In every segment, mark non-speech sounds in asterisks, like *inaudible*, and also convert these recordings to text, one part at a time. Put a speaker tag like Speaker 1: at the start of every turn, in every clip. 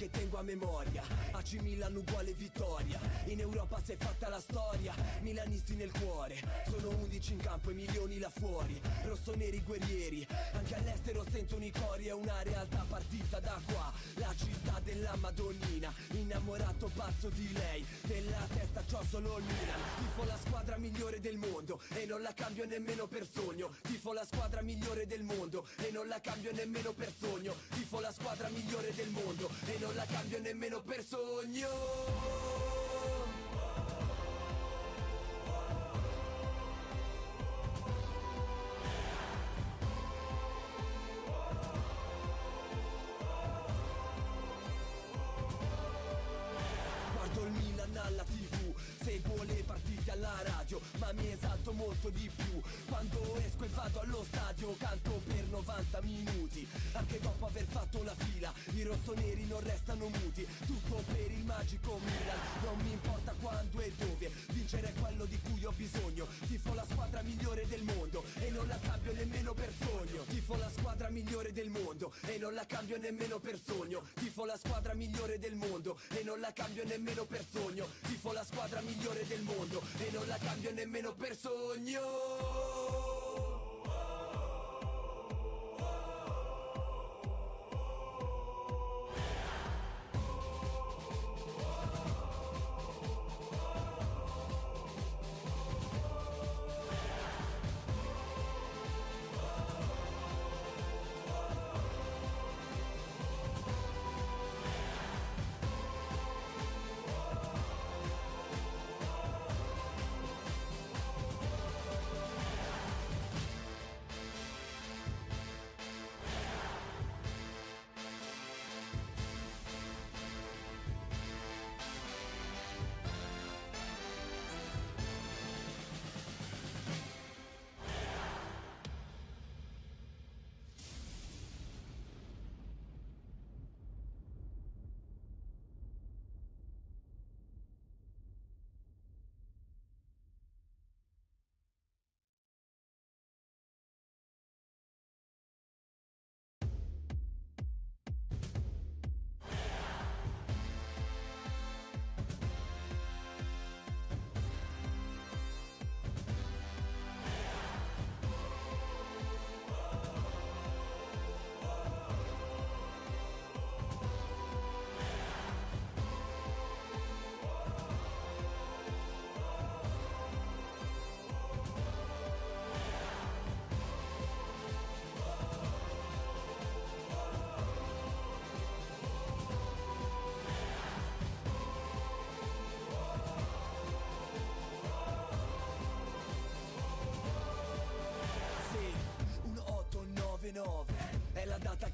Speaker 1: che tengo a memoria. AC Milan uguale vittoria. In Europa si è fatta la storia. Milanisti nel cuore. Sono 11 in campo e milioni là fuori. Rossoneri guerrieri. Anche all'estero sentono i cori. È una realtà partita da qua. La città della Madonnina Innamorato pazzo di lei. Nella testa c'ho solo il Milan. Tifo la squadra migliore del mondo E non la cambio nemmeno per sogno. Tifo la squadra migliore del mondo E non la cambio nemmeno per sogno. Tifo la squadra migliore del mondo E non la cambio nemmeno per sogno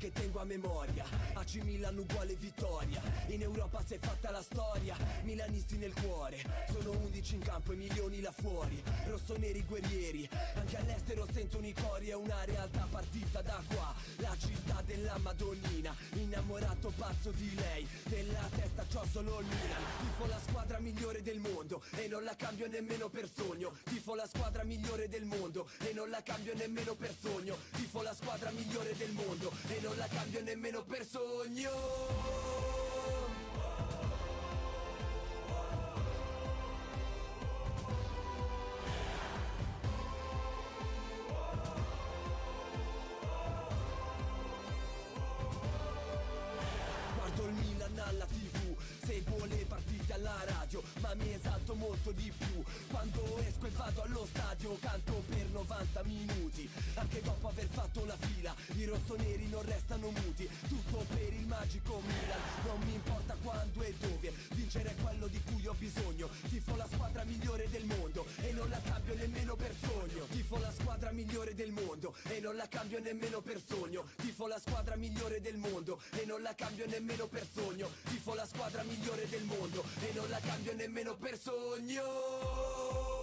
Speaker 1: la data che tengo a memoria AC Milan uguale vittoria. In Europa si è fatta la storia. Milanisti nel cuore. Sono 11 in campo e milioni là fuori. Rossoneri guerrieri. Anche all'estero sentono i cori. È una realtà partita da qua. La città della Madonnina. Innamorato pazzo di lei. Nella testa c'ho solo il Milan. Tifo la squadra migliore del mondo. E non la cambio nemmeno per sogno. Tifo la squadra migliore del mondo. E non la cambio nemmeno per sogno. Tifo la squadra migliore del mondo. E non la cambio nemmeno per sogno coño. Molto di più. Quando esco e vado allo stadio Canto per 90 minuti. Anche dopo aver fatto la fila I rossoneri non restano muti. Tutto per il magico Milan. Non mi importa quando e dove Vincere è quello di cui ho bisogno. Tifo la squadra migliore del mondo E non la cambio nemmeno per sogno. Tifo la squadra migliore del mondo E non la cambio nemmeno per sogno. Tifo la squadra migliore del mondo E non la cambio nemmeno per sogno. Tifo la squadra migliore del mondo E non la cambio nemmeno per sogno otoño.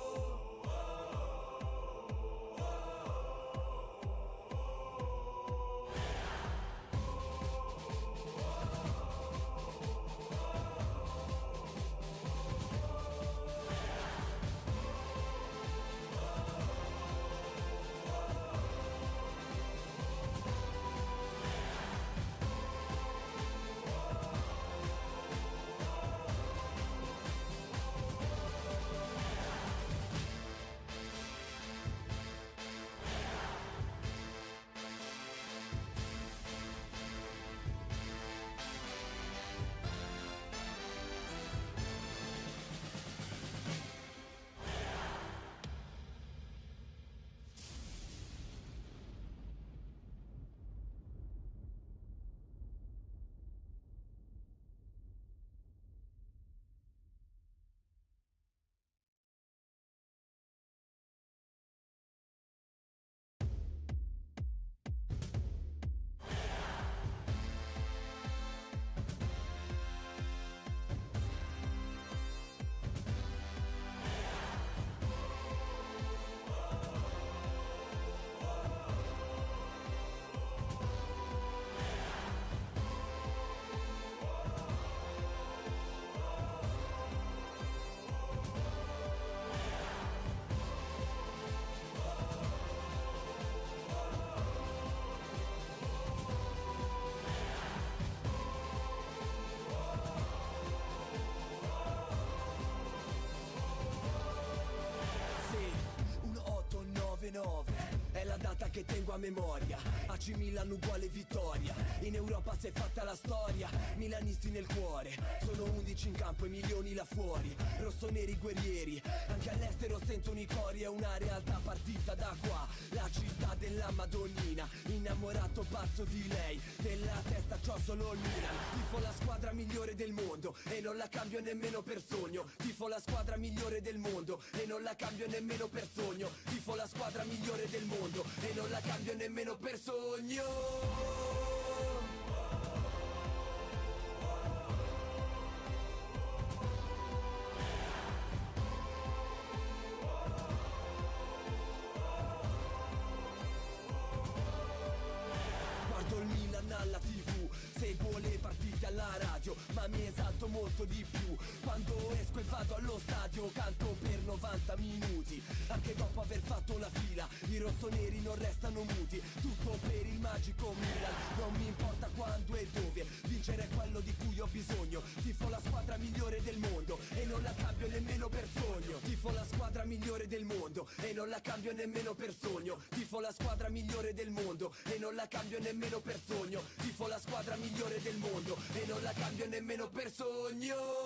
Speaker 1: A memoria AC Milan uguale vittoria. In Europa si è fatta la storia. Milanisti nel cuore. Sono 11 in campo e milioni là fuori. Rossoneri guerrieri. Anche all'estero sentono i cori. È una realtà partita da qua. La città della Madonnina. Innamorato pazzo di lei. Nella testa c'ho solo il Milan. Tifo la squadra migliore del mondo. E non la cambio nemmeno per sogno. Tifo la squadra migliore del mondo. E non la cambio nemmeno per sogno. Tifo la squadra migliore del mondo. E non la cambio nemmeno per sogno demonio. Nemmeno per sogno. Tifo la squadra migliore del mondo E non la cambio nemmeno per sogno. Tifo la squadra migliore del mondo E non la cambio nemmeno per sogno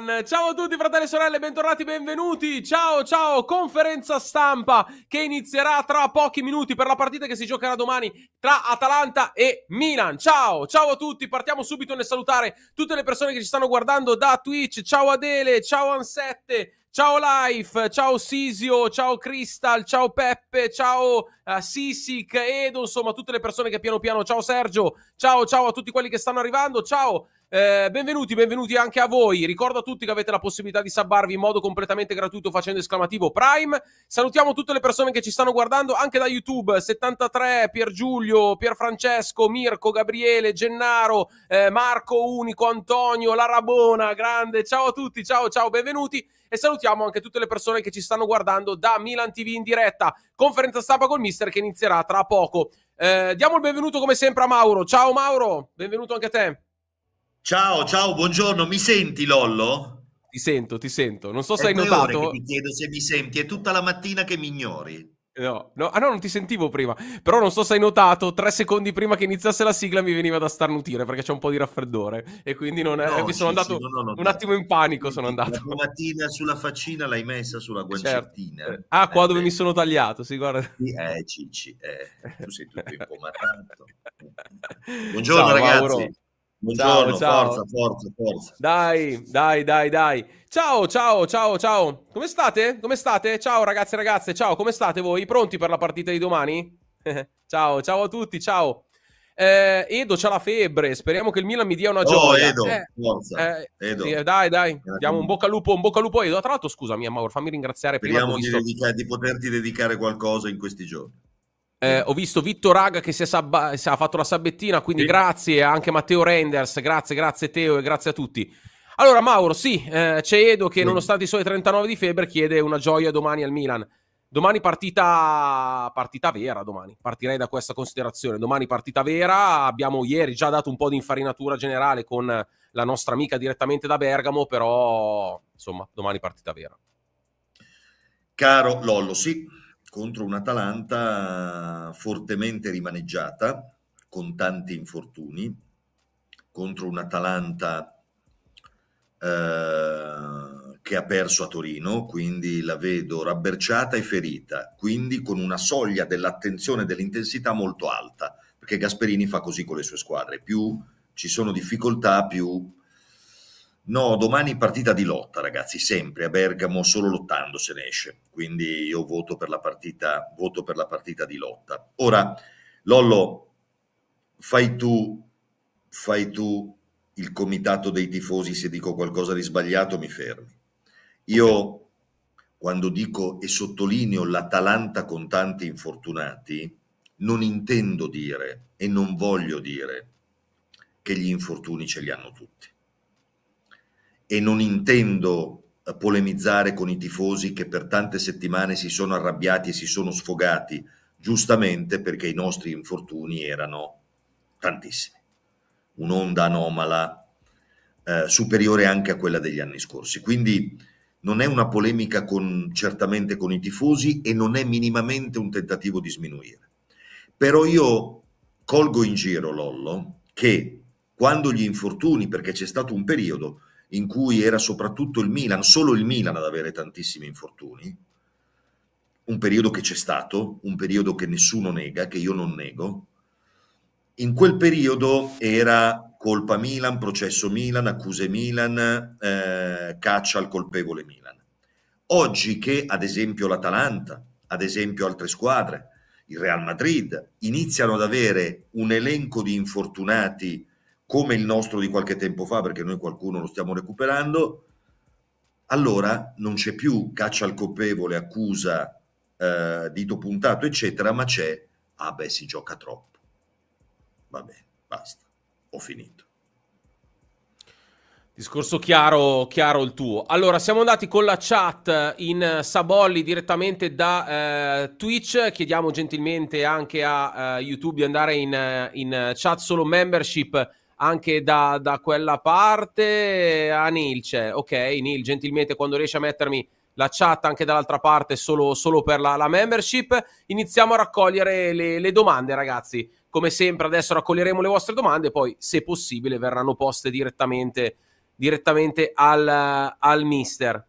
Speaker 2: Milan! Ciao a tutti fratelli e sorelle, bentornati, benvenuti! Ciao ciao, conferenza stampa che inizierà tra pochi minuti per la partita che si giocherà domani tra Atalanta e Milan. Ciao, ciao a tutti, partiamo subito nel salutare tutte le persone che ci stanno guardando da Twitch. Ciao Adele, ciao Ansette, Ciao Life, ciao Sisio, ciao Crystal, ciao Peppe, ciao uh, Sisic, Edo, insomma tutte le persone che piano piano, ciao Sergio, ciao ciao a tutti quelli che stanno arrivando, ciao, eh, benvenuti, benvenuti anche a voi, ricordo a tutti che avete la possibilità di sabbarvi in modo completamente gratuito facendo esclamativo Prime, salutiamo tutte le persone che ci stanno guardando anche da YouTube, 73, Pier Giulio, Pier Francesco, Mirko, Gabriele, Gennaro, eh, Marco, Unico, Antonio, La Rabona, grande, ciao a tutti, ciao ciao, benvenuti e salutiamo anche tutte le persone che ci stanno guardando da Milan TV in diretta. Conferenza stampa col mister che inizierà tra poco. Eh, diamo il benvenuto come sempre a Mauro. Ciao Mauro, benvenuto anche a te.
Speaker 3: Ciao, ciao, buongiorno. Mi senti Lollo?
Speaker 2: Ti sento, ti sento. Non so se
Speaker 3: È
Speaker 2: hai notato.
Speaker 3: ore che ti chiedo se mi senti, è tutta la mattina che mi ignori.
Speaker 2: No, no, ah no, non ti sentivo prima. Però non so se hai notato, tre secondi prima che iniziasse la sigla mi veniva da starnutire perché c'è un po' di raffreddore. E quindi non è...
Speaker 3: No,
Speaker 2: mi
Speaker 3: sì,
Speaker 2: sono
Speaker 3: sì,
Speaker 2: andato
Speaker 3: no, no, no,
Speaker 2: un attimo in panico. Sono
Speaker 3: La
Speaker 2: andato.
Speaker 3: tua mattina sulla faccina l'hai messa sulla
Speaker 2: Certo.
Speaker 3: guancettina.
Speaker 2: Eh, Ah, qua
Speaker 3: Eh,
Speaker 2: dove
Speaker 3: beh,
Speaker 2: mi sono tagliato, si guarda.
Speaker 3: sì, Eh, Cicci, eh, tu sei tutto impomatato. *laughs* Buongiorno
Speaker 2: Ciao,
Speaker 3: ragazzi.
Speaker 2: Mauro.
Speaker 3: Buongiorno,
Speaker 2: Ciao, ciao.
Speaker 3: forza, forza, forza.
Speaker 2: Dai, dai, dai, dai. Ciao, ciao, ciao, ciao. Come state? Come state? Ciao ragazzi e ragazze, ciao, come state voi? Pronti per la partita di domani? *laughs* ciao, ciao a tutti, ciao. Eh, Edo c'ha la febbre, speriamo che il Milan mi dia una
Speaker 3: Oh,
Speaker 2: gioia.
Speaker 3: Edo,
Speaker 2: Eh,
Speaker 3: forza.
Speaker 2: eh,
Speaker 3: Edo.
Speaker 2: sì, dai, dai, diamo un bocca al lupo, un bocca al lupo Edo. Tra l'altro, scusami, Mauro, fammi ringraziare prima
Speaker 3: Speriamo di,
Speaker 2: visto...
Speaker 3: dedica- di poterti dedicare qualcosa in questi giorni.
Speaker 2: Eh, ho visto Vittor Raga che si è, sabba- si ha fatto la sabbettina, quindi
Speaker 3: Sì.
Speaker 2: grazie anche Matteo Renders, grazie, grazie Teo e grazie a tutti. Allora Mauro, sì, eh, c'è Edo che
Speaker 3: Sì.
Speaker 2: nonostante i suoi 39 di febbre chiede una gioia domani al Milan. Domani partita, partita vera, domani. Partirei da questa considerazione. Domani partita vera, abbiamo ieri già dato un po' di infarinatura generale con la nostra amica direttamente da Bergamo, però insomma, domani partita vera.
Speaker 3: Caro Lollo, sì, contro un'Atalanta fortemente rimaneggiata, con tanti infortuni, contro un'Atalanta eh, che ha perso a Torino, quindi la vedo rabberciata e ferita, quindi con una soglia dell'attenzione e dell'intensità molto alta, perché Gasperini fa così con le sue squadre, più ci sono difficoltà, più... No, domani partita di lotta, ragazzi, sempre a Bergamo, solo lottando se ne esce. Quindi io voto per la partita, voto per la partita di lotta. Ora, Lollo, fai tu, fai tu il comitato dei tifosi, se dico qualcosa di sbagliato mi fermi. Io quando dico e sottolineo l'Atalanta con tanti infortunati, non intendo dire e non voglio dire che gli infortuni ce li hanno tutti. E non intendo eh, polemizzare con i tifosi che per tante settimane si sono arrabbiati e si sono sfogati, giustamente perché i nostri infortuni erano tantissimi un'onda anomala eh, superiore anche a quella degli anni scorsi. Quindi non è una polemica con, certamente con i tifosi e non è minimamente un tentativo di sminuire. Però io colgo in giro, Lollo, che quando gli infortuni, perché c'è stato un periodo in cui era soprattutto il Milan, solo il Milan ad avere tantissimi infortuni, un periodo che c'è stato, un periodo che nessuno nega, che io non nego, in quel periodo era colpa Milan, processo Milan, accuse Milan, eh, caccia al colpevole Milan. Oggi che ad esempio l'Atalanta, ad esempio altre squadre, il Real Madrid, iniziano ad avere un elenco di infortunati come il nostro di qualche tempo fa, perché noi qualcuno lo stiamo recuperando, allora non c'è più caccia al colpevole, accusa, eh, dito puntato, eccetera, ma c'è, ah beh, si gioca troppo Va bene, basta, ho finito.
Speaker 2: Discorso chiaro, chiaro il tuo. Allora, siamo andati con la chat in Sabolli direttamente da eh, Twitch. Chiediamo gentilmente anche a eh, YouTube di andare in, in, chat solo membership anche da, da, quella parte. A Neil c'è. Ok, Neil, gentilmente quando riesci a mettermi la chat anche dall'altra parte solo, solo per la, la, membership. Iniziamo a raccogliere le, le domande, ragazzi. Come sempre adesso raccoglieremo le vostre domande, poi se possibile verranno poste direttamente, direttamente al, al mister.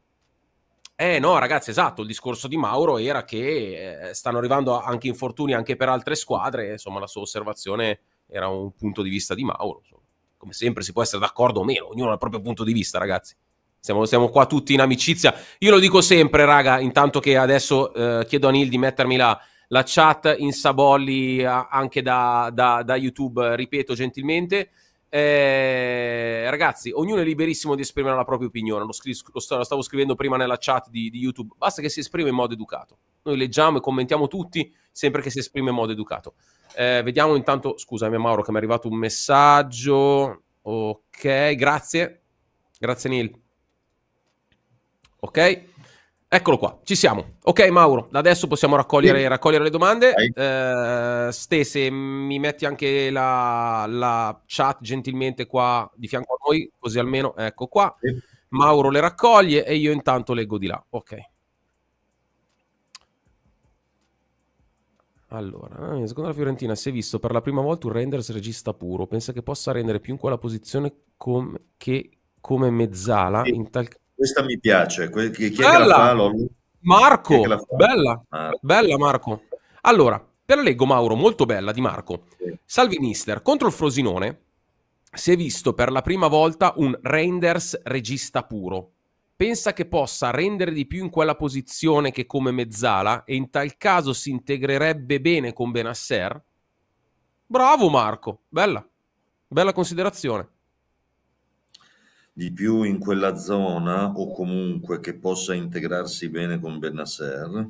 Speaker 2: Eh no, ragazzi, esatto, il discorso di Mauro era che eh, stanno arrivando anche infortuni anche per altre squadre, insomma la sua osservazione era un punto di vista di Mauro. Insomma. Come sempre si può essere d'accordo o meno, ognuno ha il proprio punto di vista, ragazzi. Siamo, siamo qua tutti in amicizia. Io lo dico sempre, raga, intanto che adesso eh, chiedo a Neil di mettermi la, la chat in Sabolli anche da, da, da YouTube, ripeto gentilmente. Eh, ragazzi, ognuno è liberissimo di esprimere la propria opinione. Lo, scri- lo, st- lo stavo scrivendo prima nella chat di, di, YouTube. Basta che si esprima in modo educato. Noi leggiamo e commentiamo tutti sempre che si esprime in modo educato. Eh, vediamo intanto. Scusami, Mauro, che mi è arrivato un messaggio. Ok, grazie. Grazie, Neil. Ok. Eccolo qua, ci siamo. Ok, Mauro, da adesso possiamo raccogliere, sì. raccogliere le domande. Eh, Ste, se mi metti anche la, la, chat gentilmente qua di fianco a noi, così almeno, ecco qua. Sì. Mauro le raccoglie e io intanto leggo di là. Ok. Allora, eh, secondo la Fiorentina si è visto per la prima volta un renders regista puro. Pensa che possa rendere più in quella posizione com- che come mezzala
Speaker 3: sì.
Speaker 2: in tal caso
Speaker 3: questa mi piace. Chi, chi è che la fa?
Speaker 2: Marco, che la fa? bella, Marco. bella Marco. Allora, te la leggo Mauro, molto bella di Marco. Sì. Salvi mister, contro il Frosinone si è visto per la prima volta un Reinders regista puro. Pensa che possa rendere di più in quella posizione che come mezzala e in tal caso si integrerebbe bene con Benasser? Bravo Marco, bella, bella considerazione
Speaker 3: di più in quella zona o comunque che possa integrarsi bene con Benasser.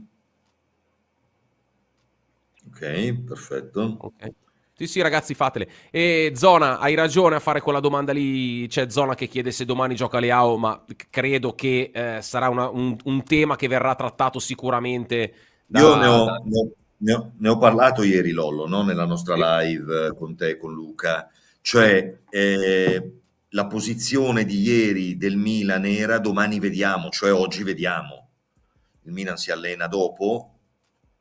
Speaker 3: Ok, perfetto.
Speaker 2: Ok. Sì, sì, ragazzi, fatele. E Zona, hai ragione a fare quella domanda lì. C'è Zona che chiede se domani gioca Leao, ma credo che eh, sarà una, un, un, tema che verrà trattato sicuramente.
Speaker 3: Da, Io ne ho, da... ne, ho, ne, ho, ne ho, parlato ieri, Lollo, no? nella nostra live con te e con Luca. Cioè, eh, la posizione di ieri del Milan era domani vediamo, cioè oggi vediamo. Il Milan si allena dopo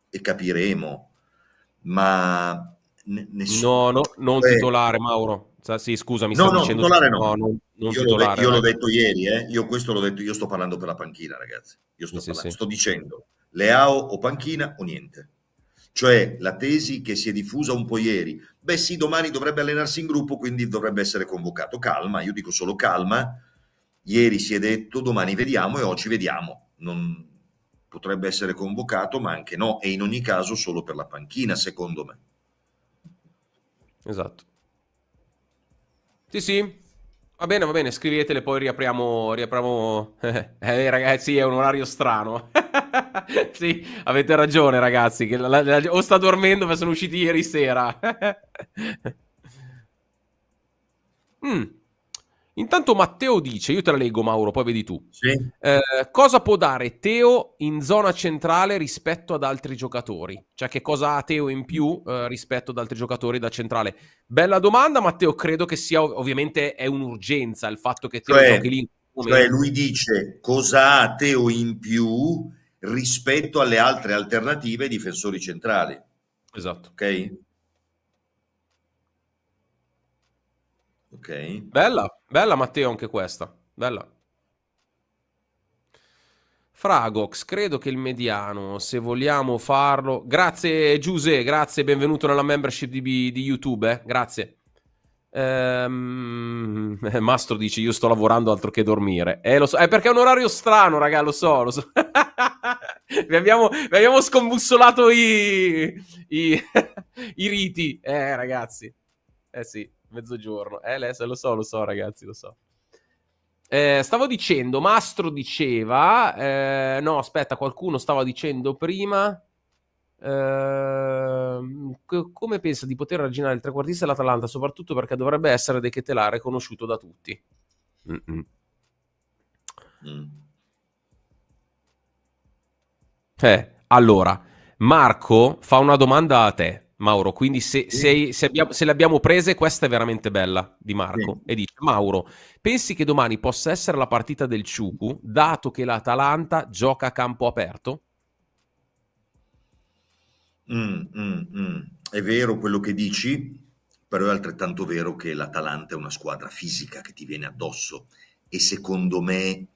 Speaker 3: e capiremo, ma
Speaker 2: nessuno... No, no, non titolare Mauro, Sì, scusami,
Speaker 3: no,
Speaker 2: stavo
Speaker 3: no,
Speaker 2: dicendo
Speaker 3: titolare no.
Speaker 2: no, non, non
Speaker 3: io,
Speaker 2: titolare,
Speaker 3: l'ho, io l'ho
Speaker 2: dai.
Speaker 3: detto ieri, eh. io questo l'ho detto, io sto parlando per la panchina, ragazzi. Io sto,
Speaker 2: sì,
Speaker 3: parlando-
Speaker 2: sì.
Speaker 3: sto dicendo Leao o panchina o niente. Cioè la tesi che si è diffusa un po' ieri, beh sì, domani dovrebbe allenarsi in gruppo, quindi dovrebbe essere convocato. Calma, io dico solo calma. Ieri si è detto, domani vediamo e oggi vediamo. Non potrebbe essere convocato, ma anche no. E in ogni caso solo per la panchina, secondo me.
Speaker 2: Esatto. Sì, sì. Va bene, va bene, scrivetele, poi riapriamo. riapriamo... *laughs* eh, ragazzi, è un orario strano. *laughs* *laughs* sì, avete ragione, ragazzi. Che la- la- o sta dormendo, ma sono usciti ieri sera. *laughs* Mm. Intanto Matteo dice: Io te la leggo, Mauro, poi vedi tu.
Speaker 3: Sì?
Speaker 2: Eh, cosa può dare Teo in zona centrale rispetto ad altri giocatori? Cioè, che cosa ha Teo in più eh, rispetto ad altri giocatori da centrale? Bella domanda, Matteo. Credo che sia ov- ovviamente è un'urgenza il fatto che Teo
Speaker 3: Cioè-
Speaker 2: giochi lì.
Speaker 3: Cioè lui dice cosa ha Teo in più rispetto alle altre alternative ai difensori centrali,
Speaker 2: Esatto.
Speaker 3: ok? Ok.
Speaker 2: Bella, bella Matteo anche questa. Bella. Fragox, credo che il mediano, se vogliamo farlo... Grazie Giuse, grazie, benvenuto nella membership di, di YouTube, eh, grazie. Ehm, Mastro dice, io sto lavorando altro che dormire. Eh, lo so, è perché è un orario strano, raga, lo so, lo so. *laughs* *laughs* vi, abbiamo, vi abbiamo scombussolato i, i, *laughs* i riti. Eh, ragazzi. Eh sì, mezzogiorno. Eh, lo so, lo so, ragazzi, lo so. Eh, stavo dicendo, Mastro diceva, eh, no, aspetta, qualcuno stava dicendo prima, co- come pensa di poter arginare il trequartista dell'Atalanta, soprattutto perché dovrebbe essere De Ketelare conosciuto da tutti. Mm-mm.
Speaker 3: Mm.
Speaker 2: Eh, allora, Marco fa una domanda a te, Mauro, quindi se, se- se abbiamo- se le abbiamo prese, questa è veramente bella di Marco.
Speaker 3: Sì.
Speaker 2: E dice, Mauro, pensi che domani possa essere la partita del Ciucu, dato che l'Atalanta gioca a campo aperto?
Speaker 3: Mm, mm, mm. È vero quello che dici, però è altrettanto vero che l'Atalanta è una squadra fisica che ti viene addosso e secondo me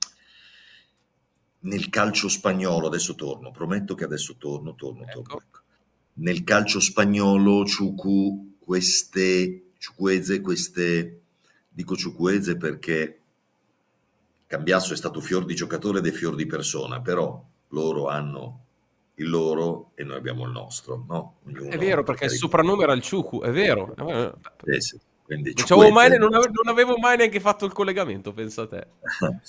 Speaker 3: nel calcio spagnolo, adesso torno, prometto che adesso torno, torno,
Speaker 2: Ecco.
Speaker 3: torno. ecco. Nel calcio spagnolo, Ciucu, queste Ciucueze, queste dico Ciucueze perché Cambiasso è stato fior di giocatore ed è fior di persona, però loro hanno il loro e noi abbiamo il nostro, no? Ognuno-
Speaker 2: È vero, perché il soprannome era il Ciucu, è vero.
Speaker 3: Eh sì, quindi
Speaker 2: mai- non ave- non avevo mai neanche fatto il collegamento, pensa a te. *laughs*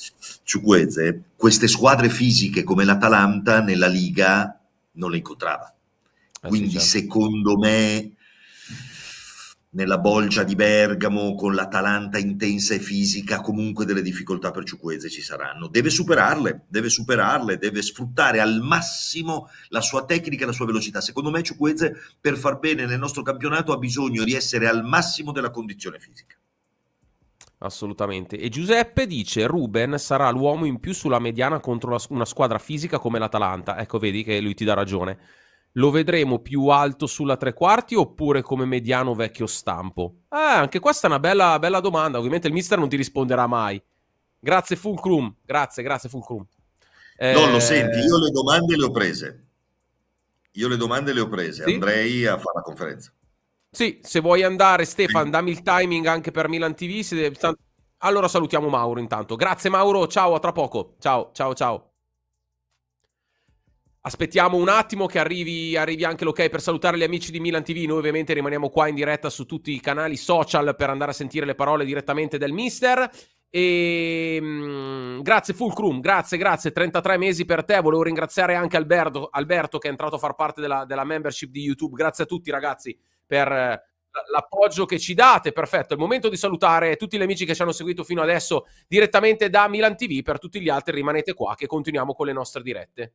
Speaker 3: Ciucueze, queste squadre fisiche come l'Atalanta nella Liga non le incontrava.
Speaker 2: Eh sì,
Speaker 3: Quindi
Speaker 2: certo.
Speaker 3: secondo me nella bolgia di Bergamo con l'Atalanta intensa e fisica comunque delle difficoltà per Ciucueze ci saranno. Deve superarle, deve superarle, deve sfruttare al massimo la sua tecnica e la sua velocità. Secondo me Ciucueze per far bene nel nostro campionato ha bisogno di essere al massimo della condizione fisica.
Speaker 2: Assolutamente. E Giuseppe dice: Ruben sarà l'uomo in più sulla mediana contro una squadra fisica come l'Atalanta. Ecco, vedi che lui ti dà ragione. Lo vedremo più alto sulla tre quarti oppure come mediano vecchio stampo? Eh, anche questa è una bella, bella domanda. Ovviamente il mister non ti risponderà mai. Grazie, Fulcrum. Grazie, grazie, Fulcrum. Eh,
Speaker 3: Non lo senti, io le domande le ho prese. Io le domande le ho prese,
Speaker 2: Sì?
Speaker 3: andrei a fare la conferenza.
Speaker 2: Sì, se vuoi andare, Stefan,
Speaker 3: Sì.
Speaker 2: dammi il timing anche per Milan TV. se- Allora salutiamo Mauro intanto. Grazie Mauro, ciao, a tra poco. Ciao, ciao, ciao. Aspettiamo un attimo che arrivi, arrivi anche l'ok per salutare gli amici di Milan TV. Noi ovviamente rimaniamo qua in diretta su tutti i canali social per andare a sentire le parole direttamente del mister. E mm, grazie Fulcrum, grazie, grazie. 33 mesi per te. Volevo ringraziare anche Alberto, Alberto che è entrato a far parte della, della membership di YouTube. Grazie a tutti ragazzi per eh, l'appoggio che ci date. Perfetto, è il momento di salutare tutti gli amici che ci hanno seguito fino adesso direttamente da Milan TV. Per tutti gli altri rimanete qua che continuiamo con le nostre dirette.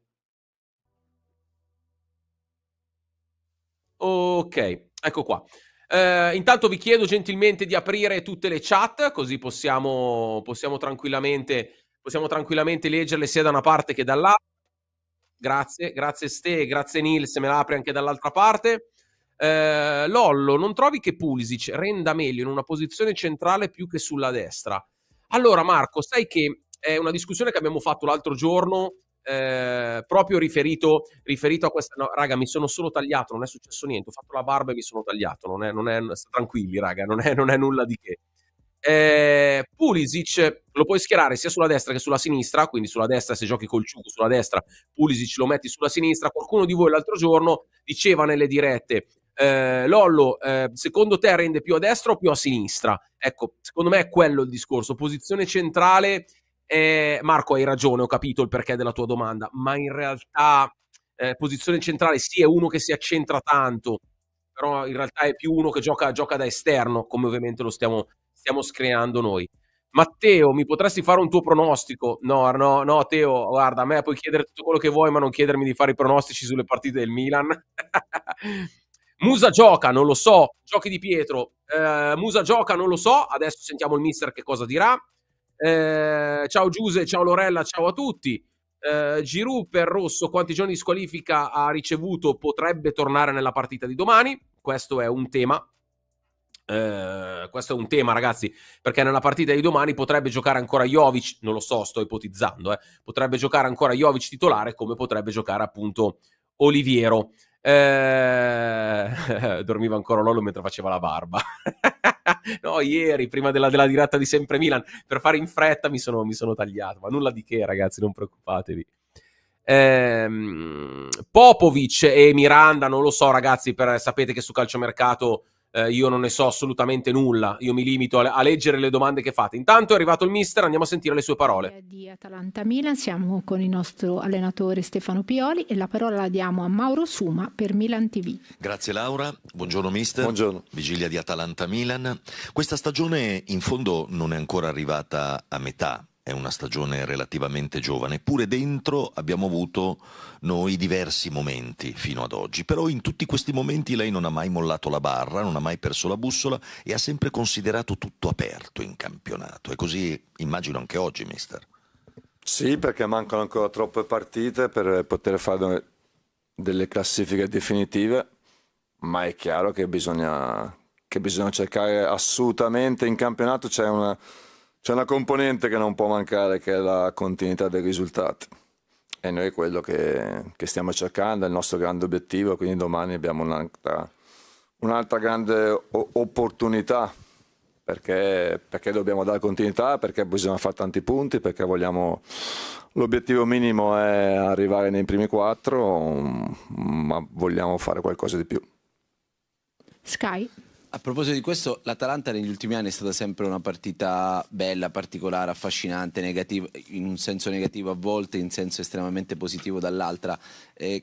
Speaker 2: Ok, ecco qua. Eh, intanto vi chiedo gentilmente di aprire tutte le chat, così possiamo, possiamo, tranquillamente, possiamo tranquillamente leggerle sia da una parte che dall'altra. Grazie, grazie Ste, grazie Nils, me la apri anche dall'altra parte. Eh, Lollo, non trovi che Pulisic renda meglio in una posizione centrale più che sulla destra? Allora, Marco, sai che è una discussione che abbiamo fatto l'altro giorno eh, proprio riferito, riferito, a questa. No, raga, mi sono solo tagliato, non è successo niente. Ho fatto la barba e mi sono tagliato. Non è, non è, tranquilli, raga, non è, non è nulla di che. Eh, Pulisic lo puoi schierare sia sulla destra che sulla sinistra, quindi sulla destra se giochi col ciuco, sulla destra Pulisic lo metti sulla sinistra. Qualcuno di voi l'altro giorno diceva nelle dirette eh, Lollo, eh, secondo te rende più a destra o più a sinistra? Ecco, secondo me è quello il discorso. Posizione centrale eh, Marco, hai ragione, ho capito il perché della tua domanda, ma in realtà eh, posizione centrale sì, è uno che si accentra tanto, però in realtà è più uno che gioca, gioca da esterno, come ovviamente lo stiamo, stiamo screando noi. Matteo, mi potresti fare un tuo pronostico? No, no, no, Teo, guarda, a me puoi chiedere tutto quello che vuoi, ma non chiedermi di fare i pronostici sulle partite del Milan. *laughs* Musa gioca, non lo so. Giochi di Pietro. Eh, Musa gioca, non lo so. Adesso sentiamo il mister che cosa dirà. Eh, ciao Giuse, ciao Lorella, ciao a tutti. Eh, Giroud per Rosso, quanti giorni di squalifica ha ricevuto? Potrebbe tornare nella partita di domani. Questo è un tema. Eh, questo è un tema, ragazzi, perché nella partita di domani potrebbe giocare ancora Jovic. Non lo so, sto ipotizzando. Eh. Potrebbe giocare ancora Jovic titolare, come potrebbe giocare appunto Oliviero. Eh... *laughs* Dormiva ancora Lolo mentre faceva la barba. *laughs* *laughs* no, ieri, prima della, della, diretta di Sempre Milan, per fare in fretta mi sono, mi sono tagliato. Ma nulla di che, ragazzi, non preoccupatevi. Ehm, Popovic e Miranda, non lo so, ragazzi, per, sapete che su calciomercato eh, io non ne so assolutamente nulla, io mi limito a, a, leggere le domande che fate. Intanto è arrivato il mister, andiamo a sentire le sue parole.
Speaker 4: Di Atalanta Milan siamo con il nostro allenatore Stefano Pioli e la parola la diamo a Mauro Suma per Milan TV.
Speaker 5: Grazie Laura, buongiorno mister.
Speaker 6: Buongiorno.
Speaker 5: Vigilia di Atalanta Milan. Questa stagione in fondo non è ancora arrivata a metà è una stagione relativamente giovane, eppure dentro abbiamo avuto noi diversi momenti fino ad oggi, però in tutti questi momenti lei non ha mai mollato la barra, non ha mai perso la bussola e ha sempre considerato tutto aperto in campionato. E così immagino anche oggi, mister.
Speaker 6: Sì, perché mancano ancora troppe partite per poter fare delle classifiche definitive, ma è chiaro che bisogna, che bisogna cercare assolutamente in campionato c'è una c'è una componente che non può mancare che è la continuità dei risultati e noi è quello che, che stiamo cercando, è il nostro grande obiettivo, quindi domani abbiamo un'altra, un'altra grande opportunità perché, perché, dobbiamo dare continuità, perché bisogna fare tanti punti, perché vogliamo, l'obiettivo minimo è arrivare nei primi quattro, ma vogliamo fare qualcosa di più.
Speaker 4: Sky.
Speaker 7: A proposito di questo, l'Atalanta negli ultimi anni è stata sempre una partita bella, particolare, affascinante, negativa, in un senso negativo a volte, in senso estremamente positivo dall'altra. Eh,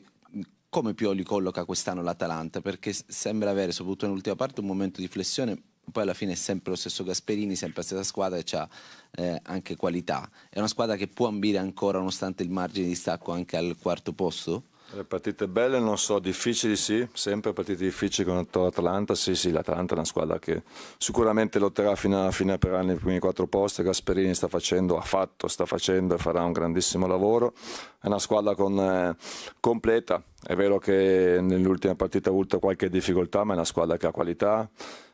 Speaker 7: come Pioli colloca quest'anno l'Atalanta? Perché sembra avere, soprattutto nell'ultima parte, un momento di flessione, poi alla fine è sempre lo stesso Gasperini, sempre la stessa squadra e ha eh, anche qualità. È una squadra che può ambire ancora, nonostante il margine di stacco, anche al quarto posto?
Speaker 6: Le partite belle non so, difficili sì, sempre partite difficili contro l'Atalanta, sì sì, l'Atalanta è una squadra che sicuramente lotterà fino a fine per anni i primi quattro posti, Gasperini sta facendo, ha fatto, sta facendo e farà un grandissimo lavoro, è una squadra con, eh, completa, è vero che nell'ultima partita ha avuto qualche difficoltà, ma è una squadra che ha qualità,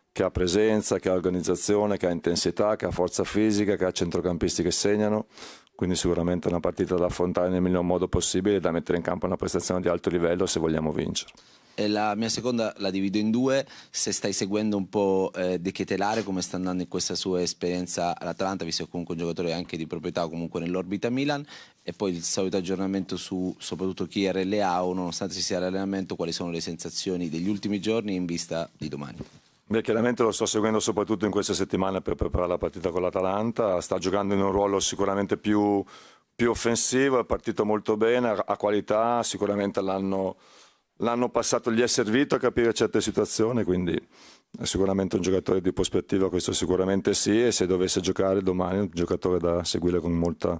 Speaker 6: che ha presenza, che ha organizzazione, che ha intensità, che ha forza fisica, che ha centrocampisti che segnano, quindi sicuramente una partita da affrontare nel miglior modo possibile e da mettere in campo una prestazione di alto livello se vogliamo vincere.
Speaker 7: La mia seconda la divido in due, se stai seguendo un po' eh, De Chetelare come sta andando in questa sua esperienza all'Atalanta, visto che comunque un giocatore anche di proprietà comunque nell'orbita Milan, e poi il solito aggiornamento su soprattutto chi è RLA o nonostante si sia all'allenamento, quali sono le sensazioni degli ultimi giorni in vista di domani.
Speaker 6: Beh, chiaramente lo sto seguendo soprattutto in queste settimane per preparare la partita con l'Atalanta, sta giocando in un ruolo sicuramente più, più offensivo, è partito molto bene, ha qualità, sicuramente l'hanno, l'hanno passato, gli è servito a capire certe situazioni, quindi sicuramente un giocatore di prospettiva, questo sicuramente sì, e se dovesse giocare domani è un giocatore da seguire con molta,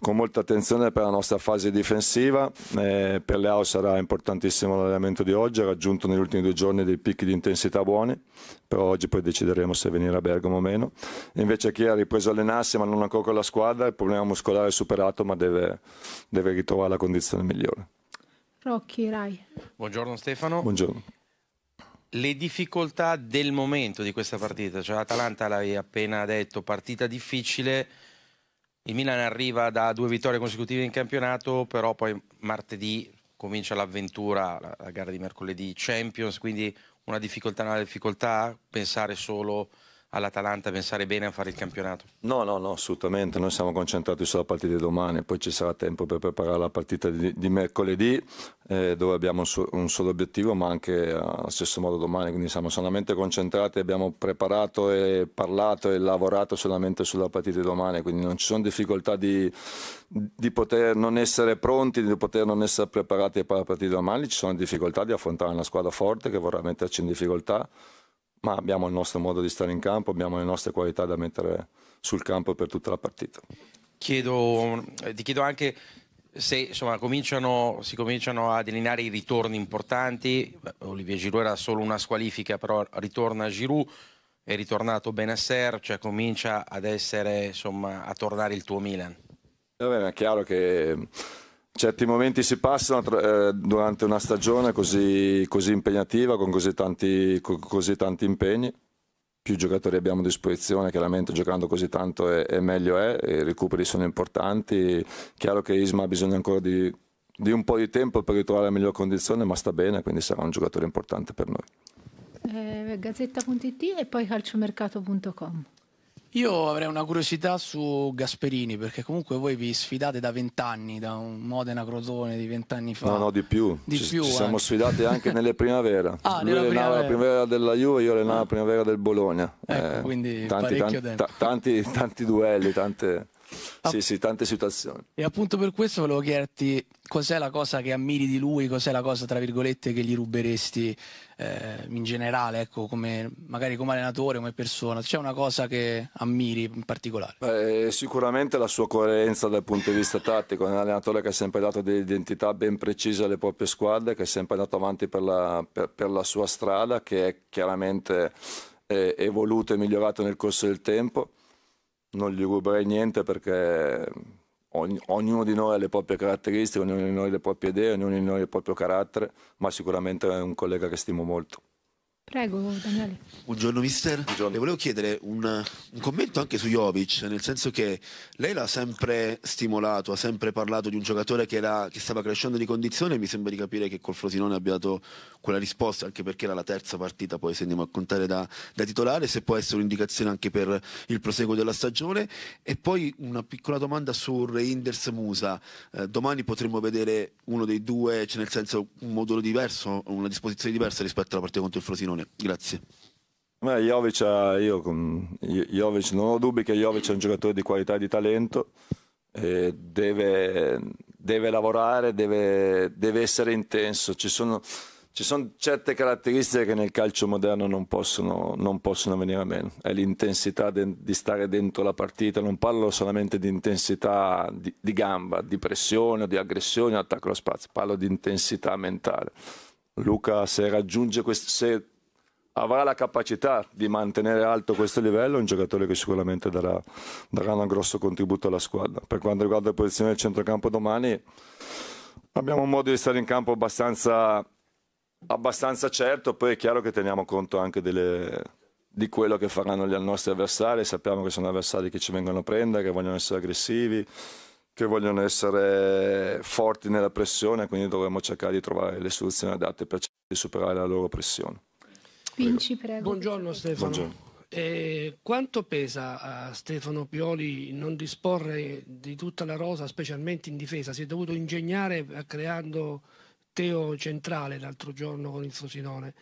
Speaker 6: con molta attenzione per la nostra fase difensiva. Eh, per Leao sarà importantissimo l'allenamento di oggi, ha raggiunto negli ultimi due giorni dei picchi di intensità buoni, però oggi poi decideremo se venire a Bergamo o meno. invece chi ha ripreso a allenarsi ma non ancora con la squadra, il problema muscolare è superato ma deve, deve ritrovare la condizione migliore.
Speaker 4: Rocchi, Rai.
Speaker 8: Buongiorno Stefano.
Speaker 6: Buongiorno.
Speaker 8: Le difficoltà del momento di questa partita, cioè l'Atalanta l'hai appena detto, partita difficile, il Milan arriva da due vittorie consecutive in campionato, però poi martedì comincia l'avventura, la, la gara di mercoledì Champions, quindi una difficoltà nella difficoltà, pensare solo all'Atalanta pensare bene a fare il campionato?
Speaker 6: No, no, no, assolutamente. Noi siamo concentrati sulla partita di domani, poi ci sarà tempo per preparare la partita di, di mercoledì, eh, dove abbiamo un, un, solo obiettivo, ma anche allo stesso modo domani. Quindi siamo solamente concentrati, abbiamo preparato e parlato e lavorato solamente sulla partita di domani. Quindi non ci sono difficoltà di, di poter non essere pronti, di poter non essere preparati per la partita di domani. Ci sono difficoltà di affrontare una squadra forte che vorrà metterci in difficoltà ma abbiamo il nostro modo di stare in campo, abbiamo le nostre qualità da mettere sul campo per tutta la partita.
Speaker 8: Chiedo, ti chiedo anche se insomma, cominciano, si cominciano a delineare i ritorni importanti, Olivier Giroud era solo una squalifica, però ritorna Giroud, è ritornato Benasser, cioè comincia ad essere, insomma, a tornare il tuo Milan.
Speaker 6: Va bene, è chiaro che certi momenti si passano eh, durante una stagione così, così impegnativa, con così tanti, con così tanti, impegni. Più giocatori abbiamo a disposizione, chiaramente giocando così tanto è, è meglio è, i recuperi sono importanti. Chiaro che Isma ha bisogno ancora di, di un po' di tempo per ritrovare la miglior condizione, ma sta bene, quindi sarà un giocatore importante per noi.
Speaker 4: Eh, Gazzetta.it e poi calciomercato.com.
Speaker 9: Io avrei una curiosità su Gasperini, perché comunque voi vi sfidate da vent'anni, da un Modena Crotone di vent'anni fa.
Speaker 6: No, no, di più.
Speaker 9: Di
Speaker 6: ci,
Speaker 9: più
Speaker 6: ci siamo sfidati anche nelle *laughs* primavera.
Speaker 9: Ah,
Speaker 6: Lui allenava la primavera della Juve, io allenavo la primavera del Bologna.
Speaker 9: Ecco, quindi
Speaker 6: tanti,
Speaker 9: parecchio
Speaker 6: tanti,
Speaker 9: tempo.
Speaker 6: tanti, tanti duelli, tante,
Speaker 9: Ah.
Speaker 6: sì, sì, tante situazioni.
Speaker 9: E appunto per questo volevo chiederti cos'è la cosa che ammiri di lui, cos'è la cosa, tra virgolette, che gli ruberesti eh, in generale, ecco, come, magari come allenatore, come persona. C'è una cosa che ammiri in particolare?
Speaker 6: Beh, sicuramente la sua coerenza dal punto di vista tattico, è un allenatore che ha sempre dato delle identità ben precise alle proprie squadre, che è sempre andato avanti per la, per, per la sua strada, che è chiaramente eh, evoluto e migliorato nel corso del tempo. Non gli ruberei niente perché ogni- ognuno di noi ha le proprie caratteristiche, ognuno di noi ha le proprie idee, ognuno di noi ha il proprio carattere, ma sicuramente è un collega che stimo molto.
Speaker 4: Prego, Daniele.
Speaker 10: Buongiorno mister, le volevo chiedere un, un commento anche su Jovic, nel senso che lei l'ha sempre stimolato, ha sempre parlato di un giocatore che, era- che stava crescendo di condizione e mi sembra di capire che col Frosinone abbia dato quella risposta, anche perché era la terza partita, poi se andiamo a contare da, da titolare, se può essere un'indicazione anche per il proseguo della stagione. E poi una piccola domanda su Reinders Musa, Eh, domani potremmo vedere uno dei due, cioè nel senso un modulo diverso, una disposizione diversa rispetto alla partita contro il Frosinone. Grazie.
Speaker 6: Beh, Jovic, ha- io, Jovic, non ho dubbi che Jovic è un giocatore di qualità e di talento, e deve, deve lavorare, deve, deve essere intenso. Ci sono, ci sono certe caratteristiche che nel calcio moderno non possono, non possono venire a meno. È l'intensità de- di stare dentro la partita, non parlo solamente di intensità di, di gamba, di pressione, di aggressione, attacco allo spazio, parlo di intensità mentale. Luca se raggiunge questo, avrà la capacità di mantenere alto questo livello, è un giocatore che sicuramente darà, darà un grosso contributo alla squadra. Per quanto riguarda la posizione del centrocampo domani, abbiamo un modo di stare in campo abbastanza, abbastanza certo, poi è chiaro che teniamo conto anche delle- di quello che faranno gli nostri avversari, sappiamo che sono avversari che ci vengono a prendere, che vogliono essere aggressivi, che vogliono essere forti nella pressione, quindi dovremmo cercare di trovare le soluzioni adatte per cercare di superare la loro pressione.
Speaker 4: Vinci, prego.
Speaker 11: Buongiorno Stefano.
Speaker 6: Buongiorno.
Speaker 11: Eh, quanto pesa a Stefano Pioli non disporre di tutta la rosa, specialmente in difesa? Si è dovuto ingegnare eh, creando Teo centrale l'altro giorno con il Frosinone.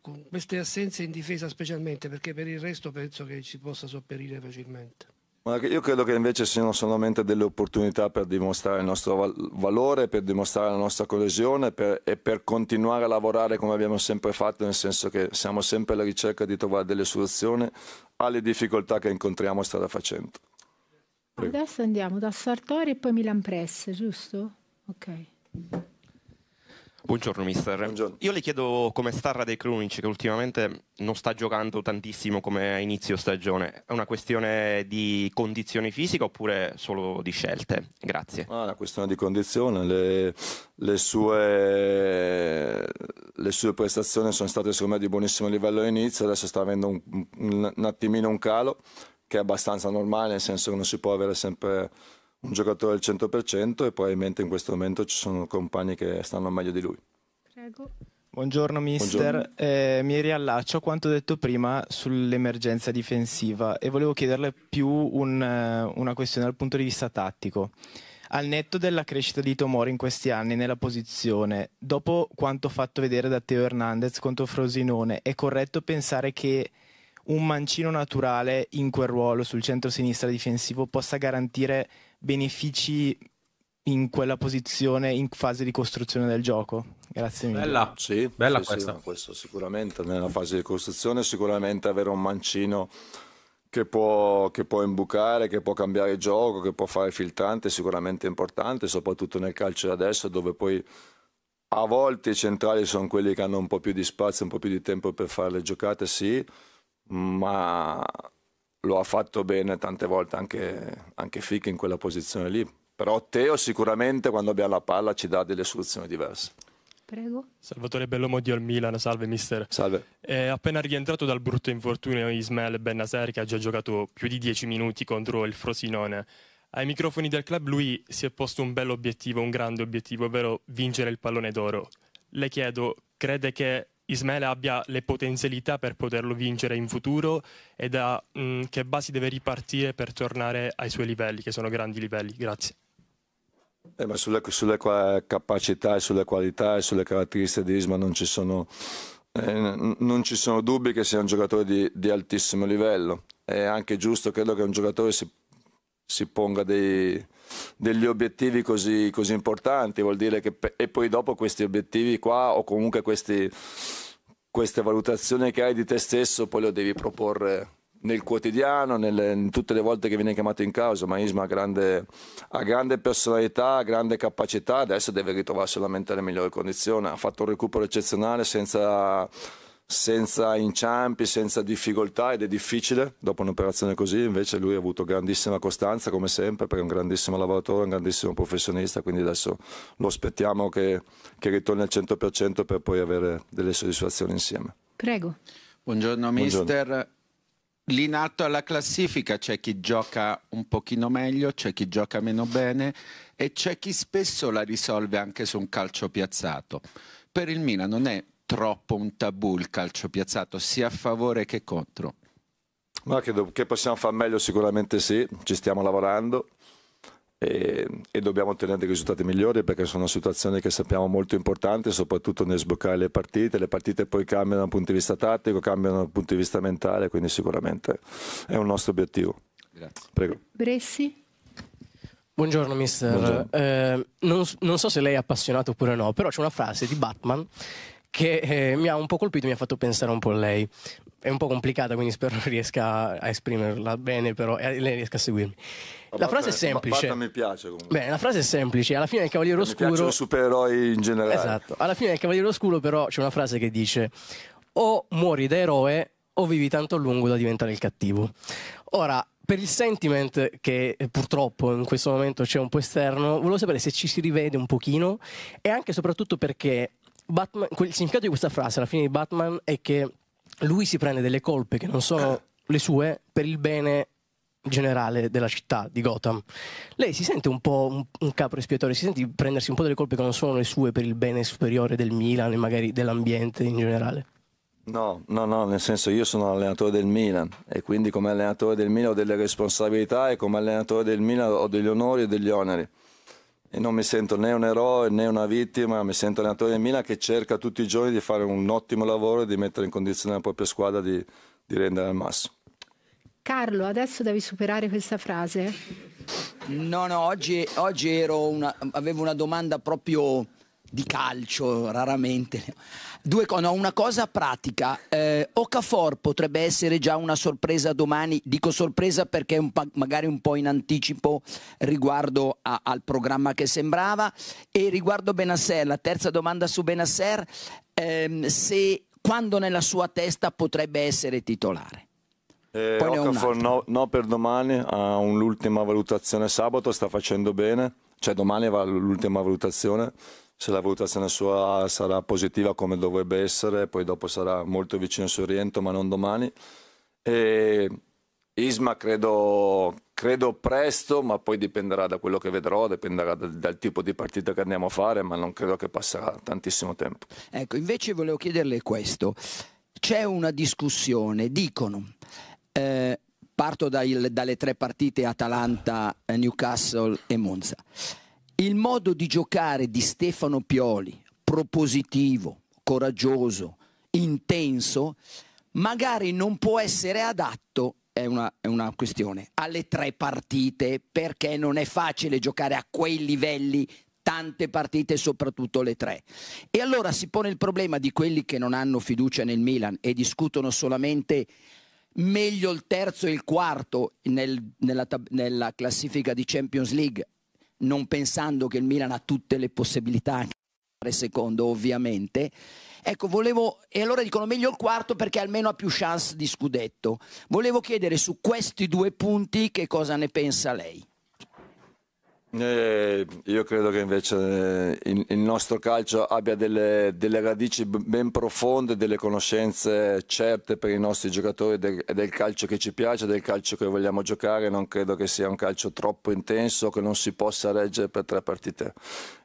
Speaker 11: Con queste assenze in difesa specialmente, perché per il resto penso che ci possa sopperire facilmente.
Speaker 6: Io credo che invece siano solamente delle opportunità per dimostrare il nostro val- valore, per dimostrare la nostra coesione per- e per continuare a lavorare come abbiamo sempre fatto, nel senso che siamo sempre alla ricerca di trovare delle soluzioni alle difficoltà che incontriamo strada facendo. Prego.
Speaker 4: Adesso andiamo da Sartori e poi Milan Press, giusto? Ok.
Speaker 12: Buongiorno mister.
Speaker 6: Buongiorno.
Speaker 12: Io le chiedo come sta Radej Krunic che ultimamente non sta giocando tantissimo come a inizio stagione. È una questione di condizione fisica oppure solo di scelte? Grazie.
Speaker 6: Ah, è una questione di condizione. Le, le sue, le sue prestazioni sono state secondo me di buonissimo livello all'inizio, adesso sta avendo un, un, un attimino un calo che è abbastanza normale, nel senso che non si può avere sempre un giocatore al 100% e probabilmente in questo momento ci sono compagni che stanno meglio di lui.
Speaker 4: Prego.
Speaker 13: Buongiorno mister,
Speaker 6: Buongiorno.
Speaker 13: Eh, mi riallaccio a quanto detto prima sull'emergenza difensiva e volevo chiederle più un, eh, una questione dal punto di vista tattico. Al netto della crescita di Tomori in questi anni nella posizione, dopo quanto fatto vedere da Teo Hernandez contro Frosinone, è corretto pensare che un mancino naturale in quel ruolo sul centro-sinistra difensivo possa garantire benefici in quella posizione in fase di costruzione del gioco? Grazie mille.
Speaker 2: Bella.
Speaker 6: Sì,
Speaker 2: Bella
Speaker 6: sì, sì,
Speaker 2: questa.
Speaker 6: no, questo sicuramente nella fase di costruzione, sicuramente avere un mancino che può, che può imbucare, che può cambiare gioco, che può fare filtrante, è sicuramente importante, soprattutto nel calcio di adesso dove poi a volte i centrali sono quelli che hanno un po' più di spazio, un po' più di tempo per fare le giocate, sì, ma lo ha fatto bene tante volte anche, anche Fick in quella posizione lì. Però Teo sicuramente quando abbiamo la palla ci dà delle soluzioni diverse.
Speaker 4: Prego.
Speaker 14: Salvatore Bellomodio al Milan, salve mister.
Speaker 6: Salve.
Speaker 14: È appena rientrato dal brutto infortunio Ismael Bennaser che ha già giocato più di 10 minuti contro il Frosinone. Ai microfoni del club lui si è posto un bello obiettivo, un grande obiettivo, ovvero vincere il pallone d'oro. Le chiedo, crede che Ismaele abbia le potenzialità per poterlo vincere in futuro e da mh, che basi deve ripartire per tornare ai suoi livelli, che sono grandi livelli? Grazie.
Speaker 6: Eh, ma sulle, sulle capacità e sulle qualità e sulle caratteristiche di Isma non ci sono, eh, non ci sono dubbi che sia un giocatore di, di altissimo livello. È anche giusto, credo che un giocatore si, si ponga dei- degli obiettivi così, così importanti, vuol dire che e poi dopo questi obiettivi qua o comunque questi- queste valutazioni che hai di te stesso poi lo devi proporre nel quotidiano, nelle- in tutte le volte che viene chiamato in causa, ma Isma ha grande, ha grande personalità, ha grande capacità, adesso deve ritrovarsi solamente le migliori condizioni, ha fatto un recupero eccezionale senza, senza inciampi, senza difficoltà ed è difficile dopo un'operazione così, invece lui ha avuto grandissima costanza come sempre perché è un grandissimo lavoratore, un grandissimo professionista, quindi adesso lo aspettiamo che, che ritorni al 100% per poi avere delle soddisfazioni insieme.
Speaker 4: Prego.
Speaker 7: Buongiorno
Speaker 6: Buongiorno.
Speaker 7: mister. Lì in alto alla classifica c'è chi gioca un pochino meglio, c'è chi gioca meno bene e c'è chi spesso la risolve anche su un calcio piazzato. Per il Milan non è troppo un tabù il calcio piazzato, sia a favore che contro.
Speaker 6: Ma che, do- che possiamo far meglio sicuramente sì, ci stiamo lavorando e, e dobbiamo ottenere dei risultati migliori perché sono situazioni che sappiamo molto importanti, soprattutto nel sbloccare le partite. Le partite poi cambiano dal punto di vista tattico, cambiano dal punto di vista mentale, quindi sicuramente è un nostro obiettivo.
Speaker 7: Grazie.
Speaker 6: Prego.
Speaker 4: Bressi.
Speaker 15: Buongiorno mister,
Speaker 6: Buongiorno.
Speaker 15: Eh, non, non so se lei è appassionato oppure no, però c'è una frase di Batman che eh, mi ha un po' colpito mi ha fatto pensare un po' a lei. È un po' complicata, quindi spero *laughs* riesca a esprimerla bene, però e lei riesca a seguirmi. La frase è semplice.
Speaker 6: Mi piace comunque.
Speaker 15: Bene, la frase è semplice. Alla fine del Cavaliere
Speaker 6: Mi piacciono
Speaker 15: Oscuro.
Speaker 6: i supereroi in generale.
Speaker 15: Esatto. Alla fine del Cavaliere Oscuro, però, c'è una frase che dice: O muori da eroe o vivi tanto a lungo da diventare il cattivo. Ora, per il sentiment che eh, purtroppo in questo momento c'è un po' esterno, volevo sapere se ci si rivede un pochino e anche e soprattutto perché Batman, il significato di questa frase alla fine di Batman è che lui si prende delle colpe che non sono le sue per il bene generale della città di Gotham. Lei si sente un po' un, un capo espiatorio, si sente prendersi un po' delle colpe che non sono le sue per il bene superiore del Milan e magari dell'ambiente in generale.
Speaker 6: No, no, no, nel senso io sono allenatore del Milan e quindi come allenatore del Milan ho delle responsabilità e come allenatore del Milan ho degli onori e degli oneri. E non mi sento né un eroe né una vittima, mi sento allenatore del Milan che cerca tutti i giorni di fare un ottimo lavoro e di mettere in condizione la propria squadra di, di rendere al massimo.
Speaker 4: Carlo, adesso devi superare questa frase.
Speaker 16: No, no, oggi, oggi ero una- avevo una domanda proprio di calcio, raramente. Due, no, una cosa pratica, eh, Okafor potrebbe essere già una sorpresa domani, dico sorpresa perché un magari un po' in anticipo riguardo al programma che sembrava. E riguardo Benasser, la terza domanda su Benasser, ehm, se quando nella sua testa potrebbe essere titolare.
Speaker 6: Eh, Okafor no, no, per domani, ha un'ultima valutazione sabato, sta facendo bene, cioè domani va l'ultima valutazione se la valutazione sua sarà positiva come dovrebbe essere, poi dopo sarà molto vicino al suo rientro, ma non domani. E Isma credo, credo, presto, ma poi dipenderà da quello che vedrò, dipenderà dal, dal, tipo di partita che andiamo a fare, ma non credo che passerà tantissimo tempo.
Speaker 16: Ecco, invece volevo chiederle questo. C'è una discussione, dicono, eh, parto dai, dalle tre partite Atalanta, Newcastle e Monza il modo di giocare di Stefano Pioli, propositivo, coraggioso, intenso, magari non può essere adatto, è una, è una, questione, alle tre partite perché non è facile giocare a quei livelli tante partite, soprattutto le tre. E allora si pone il problema di quelli che non hanno fiducia nel Milan e discutono solamente meglio il terzo e il quarto nel, nella, nella classifica di Champions League non pensando che il Milan ha tutte le possibilità anche di secondo, ovviamente. Ecco, volevo, e allora dicono meglio il quarto perché almeno ha più chance di scudetto. Volevo chiedere su questi due punti che cosa ne pensa lei.
Speaker 6: Eh, io credo che invece eh, il, il, nostro calcio abbia delle, delle, radici ben profonde, delle conoscenze certe per i nostri giocatori del, del calcio che ci piace, del calcio che vogliamo giocare. Non credo che sia un calcio troppo intenso, che non si possa reggere per tre partite.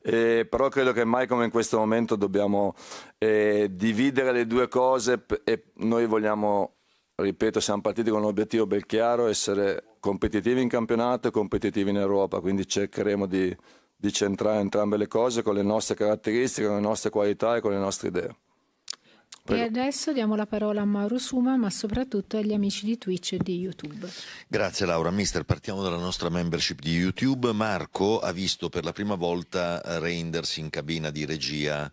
Speaker 6: Eh, però credo che mai come in questo momento dobbiamo eh, dividere le due cose e noi vogliamo ripeto, siamo partiti con un obiettivo ben chiaro, essere competitivi in campionato e competitivi in Europa, quindi cercheremo di, di centrare entrambe le cose con le nostre caratteristiche, con le nostre qualità e con le nostre idee.
Speaker 4: Prego. E adesso diamo la parola a Mauro Suma, ma soprattutto agli amici di Twitch e di YouTube.
Speaker 3: Grazie Laura. Mister, partiamo dalla nostra membership di YouTube. Marco ha visto per la prima volta Reinders in cabina di regia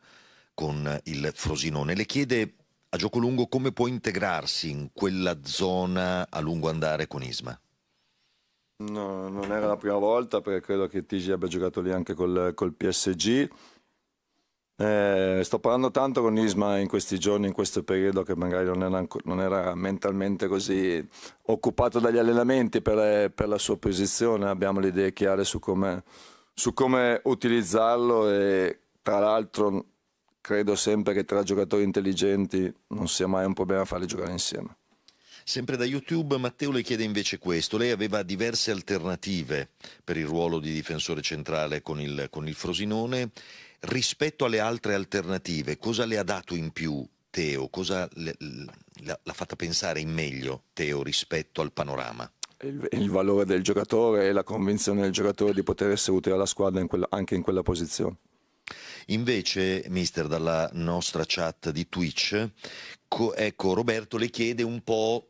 Speaker 3: con il Frosinone. Le chiede a gioco lungo come può integrarsi in quella zona a lungo andare con Isma?
Speaker 6: No, non era la prima volta perché credo che Tigi abbia giocato lì anche col, col PSG. Eh, sto parlando tanto con Isma in questi giorni, in questo periodo che magari non era, non era mentalmente così occupato dagli allenamenti per, per, la sua posizione, abbiamo le idee chiare su come, su come utilizzarlo e tra l'altro credo sempre che tra giocatori intelligenti non sia mai un problema farli giocare insieme.
Speaker 3: Sempre da YouTube Matteo le chiede invece questo, lei aveva diverse alternative per il ruolo di difensore centrale con il, con il Frosinone, rispetto alle altre alternative cosa le ha dato in più Teo, cosa l'ha fatta pensare in meglio Teo rispetto al panorama?
Speaker 6: Il, il, valore del giocatore e la convinzione del giocatore di poter essere utile alla squadra in quella, anche in quella posizione.
Speaker 3: Invece, mister, dalla nostra chat di Twitch, co- ecco, Roberto le chiede un po'.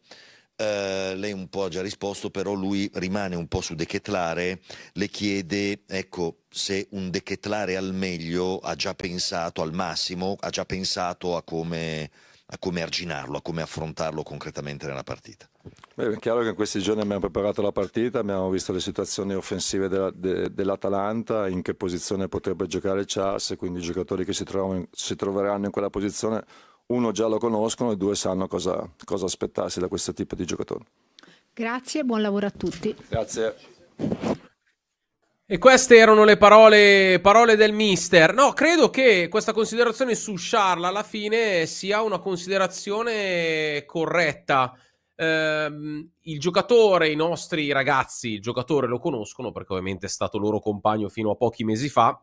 Speaker 3: Uh, lei un po' ha già risposto, però lui rimane un po' su Dechetlare, le chiede ecco, se un Dechetlare al meglio ha già pensato, al massimo, ha già pensato a come, a come arginarlo, a come affrontarlo concretamente nella partita.
Speaker 6: Beh, è chiaro che in questi giorni abbiamo preparato la partita, abbiamo visto le situazioni offensive della, de, dell'Atalanta, in che posizione potrebbe giocare Charles, quindi i giocatori che si, trovano, si, troveranno in quella posizione, uno già lo conoscono e due sanno cosa, cosa aspettarsi da questo tipo di giocatori.
Speaker 4: Grazie e buon lavoro a tutti.
Speaker 6: Grazie.
Speaker 2: E queste erano le parole, parole, del mister. No, credo che questa considerazione su Charles alla fine sia una considerazione corretta ehm, il giocatore, i nostri ragazzi, il giocatore lo conoscono perché ovviamente è stato loro compagno fino a pochi mesi fa.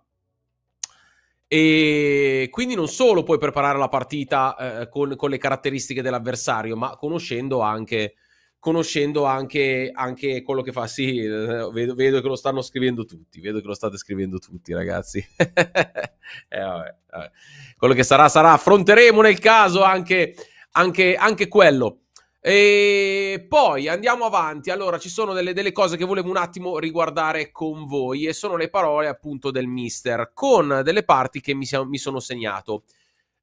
Speaker 2: E quindi non solo puoi preparare la partita eh, con, con, le caratteristiche dell'avversario, ma conoscendo anche, conoscendo anche, anche quello che fa. Sì, eh, vedo, vedo, che lo stanno scrivendo tutti. Vedo che lo state scrivendo tutti, ragazzi. *laughs* eh, vabbè, vabbè. Quello che sarà, sarà. Affronteremo nel caso anche, anche, anche quello. E poi andiamo avanti. Allora, ci sono delle, delle, cose che volevo un attimo riguardare con voi e sono le parole appunto del mister con delle parti che mi, mi sono segnato.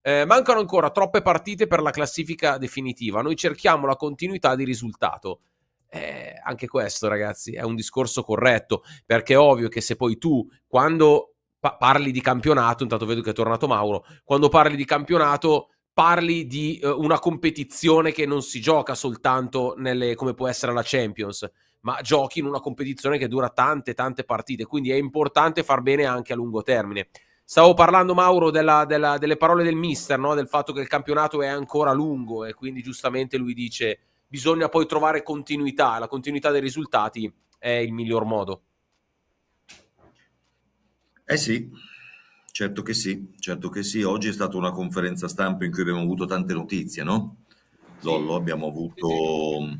Speaker 2: Eh, mancano ancora troppe partite per la classifica definitiva. Noi cerchiamo la continuità di risultato. Eh, anche questo, ragazzi, è un discorso corretto perché è ovvio che se poi tu, quando pa- parli di campionato, intanto vedo che è tornato Mauro, quando parli di campionato parli di uh, una competizione che non si gioca soltanto nelle, come può essere la Champions, ma giochi in una competizione che dura tante, tante partite, quindi è importante far bene anche a lungo termine. Stavo parlando, Mauro, della, della, delle parole del mister, no? del fatto che il campionato è ancora lungo e quindi giustamente lui dice bisogna poi trovare continuità, la continuità dei risultati è il miglior modo.
Speaker 3: Eh sì, Certo che sì, certo che sì. Oggi è stata una conferenza stampa in cui abbiamo avuto tante notizie, no? Lollo, abbiamo avuto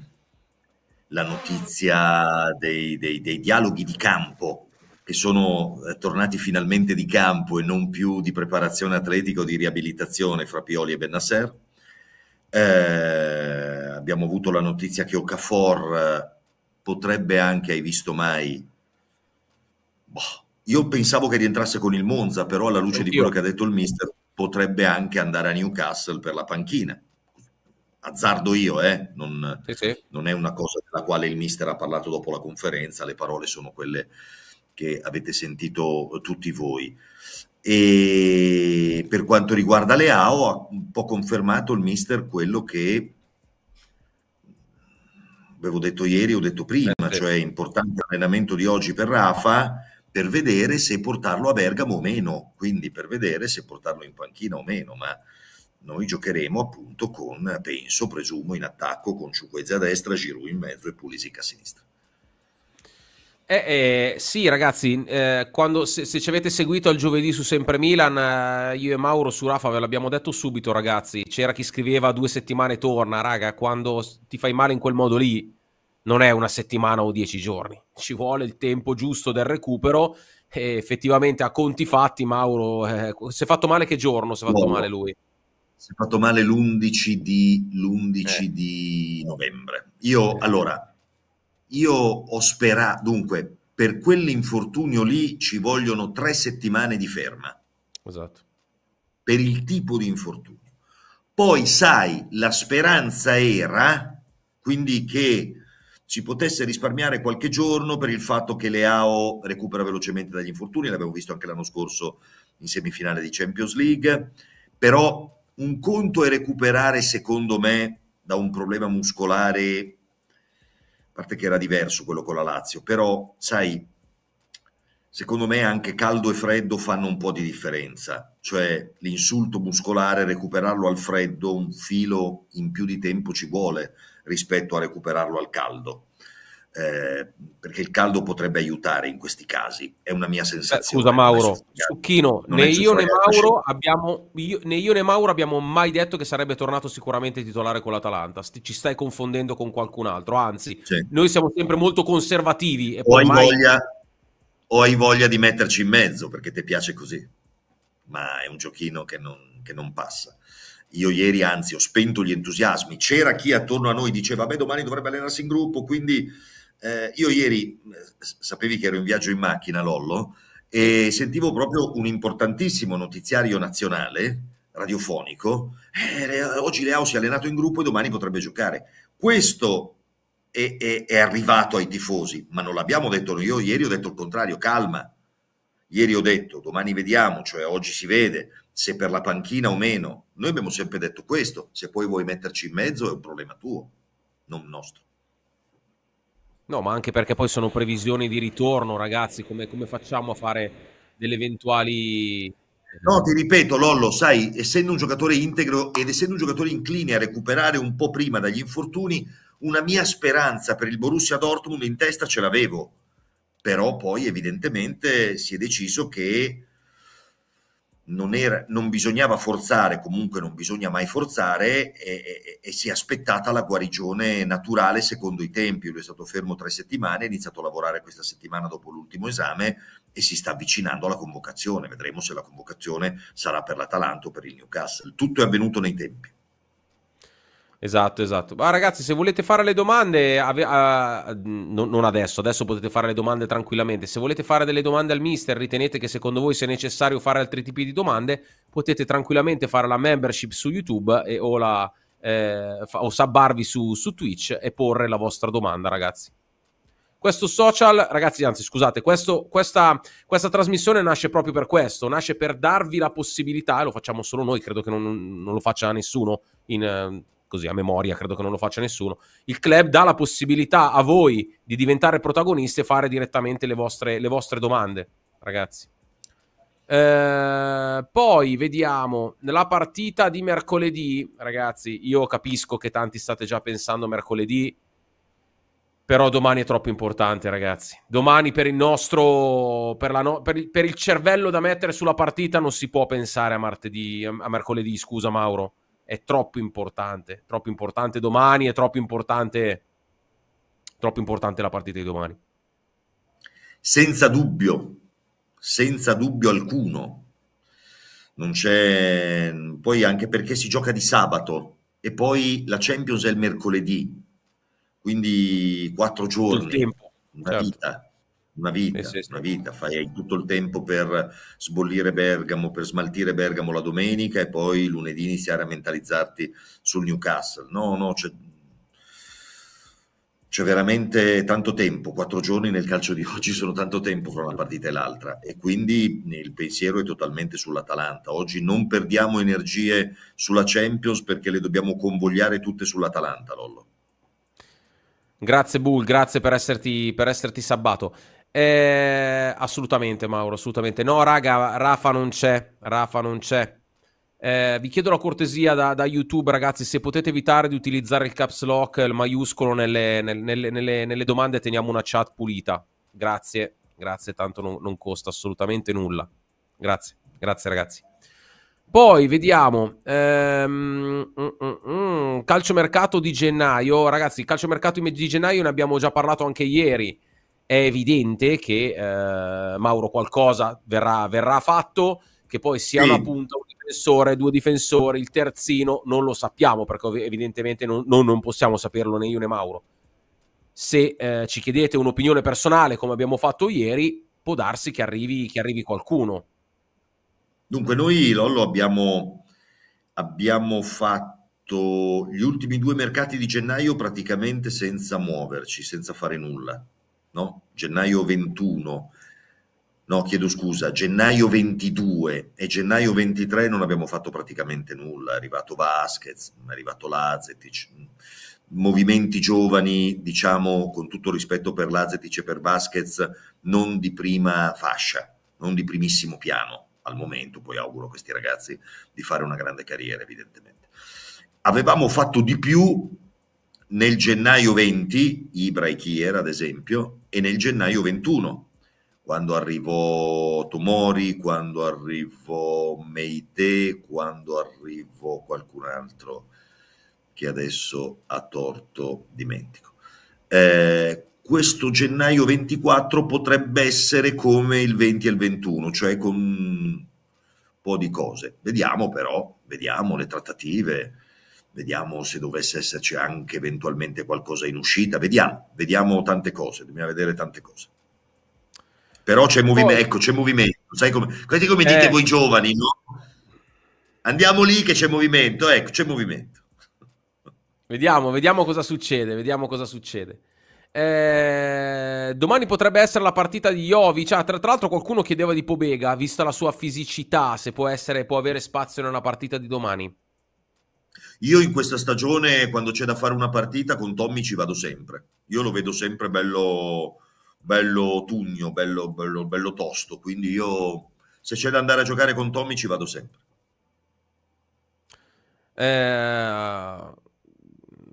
Speaker 3: la notizia dei, dei, dei dialoghi di campo che sono eh, tornati finalmente di campo e non più di preparazione atletica o di riabilitazione fra Pioli e Bennasser. Eh, abbiamo avuto la notizia che Okafor eh, potrebbe anche, hai visto mai, boh, io pensavo che rientrasse con il Monza, però alla luce Anch'io. di quello che ha detto il mister, potrebbe anche andare a Newcastle per la panchina. Azzardo io, eh? non, sì, sì. non è una cosa della quale il mister ha parlato dopo la conferenza, le parole sono quelle che avete sentito tutti voi. E per quanto riguarda le AO, ha un po' confermato il mister quello che avevo detto ieri, ho detto prima, eh, cioè importante allenamento di oggi per Rafa, per vedere se portarlo a Bergamo o meno, quindi per vedere se portarlo in panchina o meno, ma noi giocheremo appunto con, penso, presumo, in attacco con Ciuquezze a destra, Giroud in mezzo e Pulisic a sinistra.
Speaker 2: Eh, eh, sì, ragazzi, eh, quando, se, se, ci avete seguito il giovedì su Sempre Milan, eh, io e Mauro su Rafa ve l'abbiamo detto subito, ragazzi. C'era chi scriveva due settimane torna, raga, quando ti fai male in quel modo lì, non è una settimana o dieci giorni, ci vuole il tempo giusto del recupero e effettivamente a conti fatti Mauro eh, si è fatto male che giorno si è fatto Buono. male lui?
Speaker 3: Si è fatto male l'11 di, l'11 eh. di novembre. Io eh. allora, io ho sperato, dunque, per quell'infortunio lì ci vogliono tre settimane di ferma.
Speaker 2: Esatto.
Speaker 3: Per il tipo di infortunio. Poi, sai, la speranza era quindi che si potesse risparmiare qualche giorno per il fatto che Leao recupera velocemente dagli infortuni, l'abbiamo visto anche l'anno scorso in semifinale di Champions League, però un conto è recuperare secondo me da un problema muscolare, a parte che era diverso quello con la Lazio, però sai, secondo me anche caldo e freddo fanno un po' di differenza, cioè l'insulto muscolare, recuperarlo al freddo, un filo in più di tempo ci vuole rispetto a recuperarlo al caldo. Eh, perché il caldo potrebbe aiutare in questi casi, è una mia sensazione.
Speaker 2: Scusa Mauro, Succhino, né io né, Mauro abbiamo, io, né io né Mauro abbiamo mai detto che sarebbe tornato sicuramente titolare con l'Atalanta, ci stai confondendo con qualcun altro, anzi sì. noi siamo sempre molto conservativi.
Speaker 3: E o, hai mai... voglia, o hai voglia di metterci in mezzo perché ti piace così, ma è un giochino che non, che non passa. Io ieri anzi ho spento gli entusiasmi, c'era chi attorno a noi diceva, beh domani dovrebbe allenarsi in gruppo, quindi eh, io ieri, eh, sapevi che ero in viaggio in macchina, Lollo, e sentivo proprio un importantissimo notiziario nazionale, radiofonico, eh, oggi Leao si è allenato in gruppo e domani potrebbe giocare. Questo è, è, è arrivato ai tifosi, ma non l'abbiamo detto noi, io ieri ho detto il contrario, calma, ieri ho detto domani vediamo, cioè oggi si vede, se per la panchina o meno. Noi abbiamo sempre detto questo, se poi vuoi metterci in mezzo è un problema tuo, non nostro.
Speaker 2: No, ma anche perché poi sono previsioni di ritorno, ragazzi, come, come facciamo a fare delle eventuali...
Speaker 3: No, ti ripeto, Lollo, sai, essendo un giocatore integro ed essendo un giocatore incline a recuperare un po' prima dagli infortuni, una mia speranza per il Borussia Dortmund in testa ce l'avevo, però poi evidentemente si è deciso che non, era, non, bisognava forzare, comunque non bisogna mai forzare e, e, e, si è aspettata la guarigione naturale secondo i tempi. Lui è stato fermo tre settimane, ha iniziato a lavorare questa settimana dopo l'ultimo esame e si sta avvicinando alla convocazione. Vedremo se la convocazione sarà per l'Atalanta o per il Newcastle. Tutto è avvenuto nei tempi.
Speaker 2: Esatto, esatto. Ma ragazzi, se volete fare le domande, ave- uh, non, non adesso, adesso potete fare le domande tranquillamente. Se volete fare delle domande al mister, ritenete che secondo voi sia necessario fare altri tipi di domande, potete tranquillamente fare la membership su YouTube e, o, la, eh, o sabbarvi su, su Twitch e porre la vostra domanda, ragazzi. Questo social, ragazzi, anzi, scusate, questo, questa, questa, trasmissione nasce proprio per questo, nasce per darvi la possibilità, e lo facciamo solo noi, credo che non, non lo faccia nessuno in così a memoria, credo che non lo faccia nessuno. Il club dà la possibilità a voi di diventare protagonisti e fare direttamente le vostre, le vostre domande, ragazzi. Eh, poi vediamo nella partita di mercoledì, ragazzi. Io capisco che tanti state già pensando mercoledì, però domani è troppo importante, ragazzi. Domani per il nostro, per, no, per, il, per il cervello da mettere sulla partita non si può pensare a martedì, a mercoledì, scusa Mauro è troppo importante, troppo importante domani, è troppo importante, troppo importante la partita di domani.
Speaker 3: Senza dubbio, senza dubbio alcuno. Non c'è... Poi anche perché si gioca di sabato e poi la Champions è il mercoledì, quindi quattro giorni, una certo. vita una vita, sì, sì, una vita, fai tutto il tempo per sbollire Bergamo, per smaltire Bergamo la domenica e poi lunedì iniziare a mentalizzarti sul Newcastle. No, no, c'è, c'è veramente tanto tempo, quattro giorni nel calcio di oggi sono tanto tempo fra una partita e l'altra e quindi il pensiero è totalmente sull'Atalanta. Oggi non perdiamo energie sulla Champions perché le dobbiamo convogliare tutte sull'Atalanta, Lollo.
Speaker 2: Grazie Bull, grazie per esserti, per esserti sabbato. Eh, assolutamente, Mauro, assolutamente. No, raga, Rafa non c'è. Rafa non c'è. Eh, vi chiedo la cortesia da, da, YouTube, ragazzi, se potete evitare di utilizzare il caps lock, il maiuscolo nelle, nelle, nelle, nelle domande, teniamo una chat pulita. Grazie, grazie, tanto non, non costa assolutamente nulla. Grazie, grazie ragazzi. Poi vediamo ehm, mm, mm, mm, calciomercato di gennaio. Ragazzi, il calciomercato di gennaio ne abbiamo già parlato anche ieri è evidente che eh, Mauro qualcosa verrà, verrà, fatto, che poi sia sì. una punta, un difensore, due difensori, il terzino, non lo sappiamo perché evidentemente non, non, non possiamo saperlo né io né Mauro. Se eh, ci chiedete un'opinione personale come abbiamo fatto ieri, può darsi che arrivi, che arrivi qualcuno.
Speaker 3: Dunque noi Lollo abbiamo, abbiamo fatto gli ultimi due mercati di gennaio praticamente senza muoverci, senza fare nulla no? gennaio 21, no chiedo scusa, gennaio 22 e gennaio 23 non abbiamo fatto praticamente nulla, è arrivato Vasquez, è arrivato Lazetic, movimenti giovani, diciamo con tutto rispetto per Lazetic e per Vasquez, non di prima fascia, non di primissimo piano al momento, poi auguro a questi ragazzi di fare una grande carriera evidentemente. Avevamo fatto di più nel gennaio 20, Ibra e Kier ad esempio, e nel gennaio 21, quando arrivò Tomori, quando arrivò Meite, quando arrivò qualcun altro che adesso a torto dimentico. Eh, questo gennaio 24 potrebbe essere come il 20 e il 21, cioè con un po' di cose. Vediamo però, vediamo le trattative, vediamo se dovesse esserci anche eventualmente qualcosa in uscita, vediamo, vediamo tante cose, dobbiamo vedere tante cose. Però c'è movimento, ecco, c'è movimento, sai come, come dite eh. voi giovani, no? Andiamo lì che c'è movimento, ecco, c'è movimento.
Speaker 2: Vediamo, vediamo cosa succede, vediamo cosa succede. Eh, domani potrebbe essere la partita di Jovic. Ah, tra, tra, l'altro, qualcuno chiedeva di Pobega, vista la sua fisicità, se può, essere, può avere spazio nella partita di domani.
Speaker 3: Io in questa stagione, quando c'è da fare una partita, con Tommy ci vado sempre. Io lo vedo sempre bello, bello tugno, bello, bello, bello tosto. Quindi io, se c'è da andare a giocare con Tommy, ci vado sempre.
Speaker 2: Eh,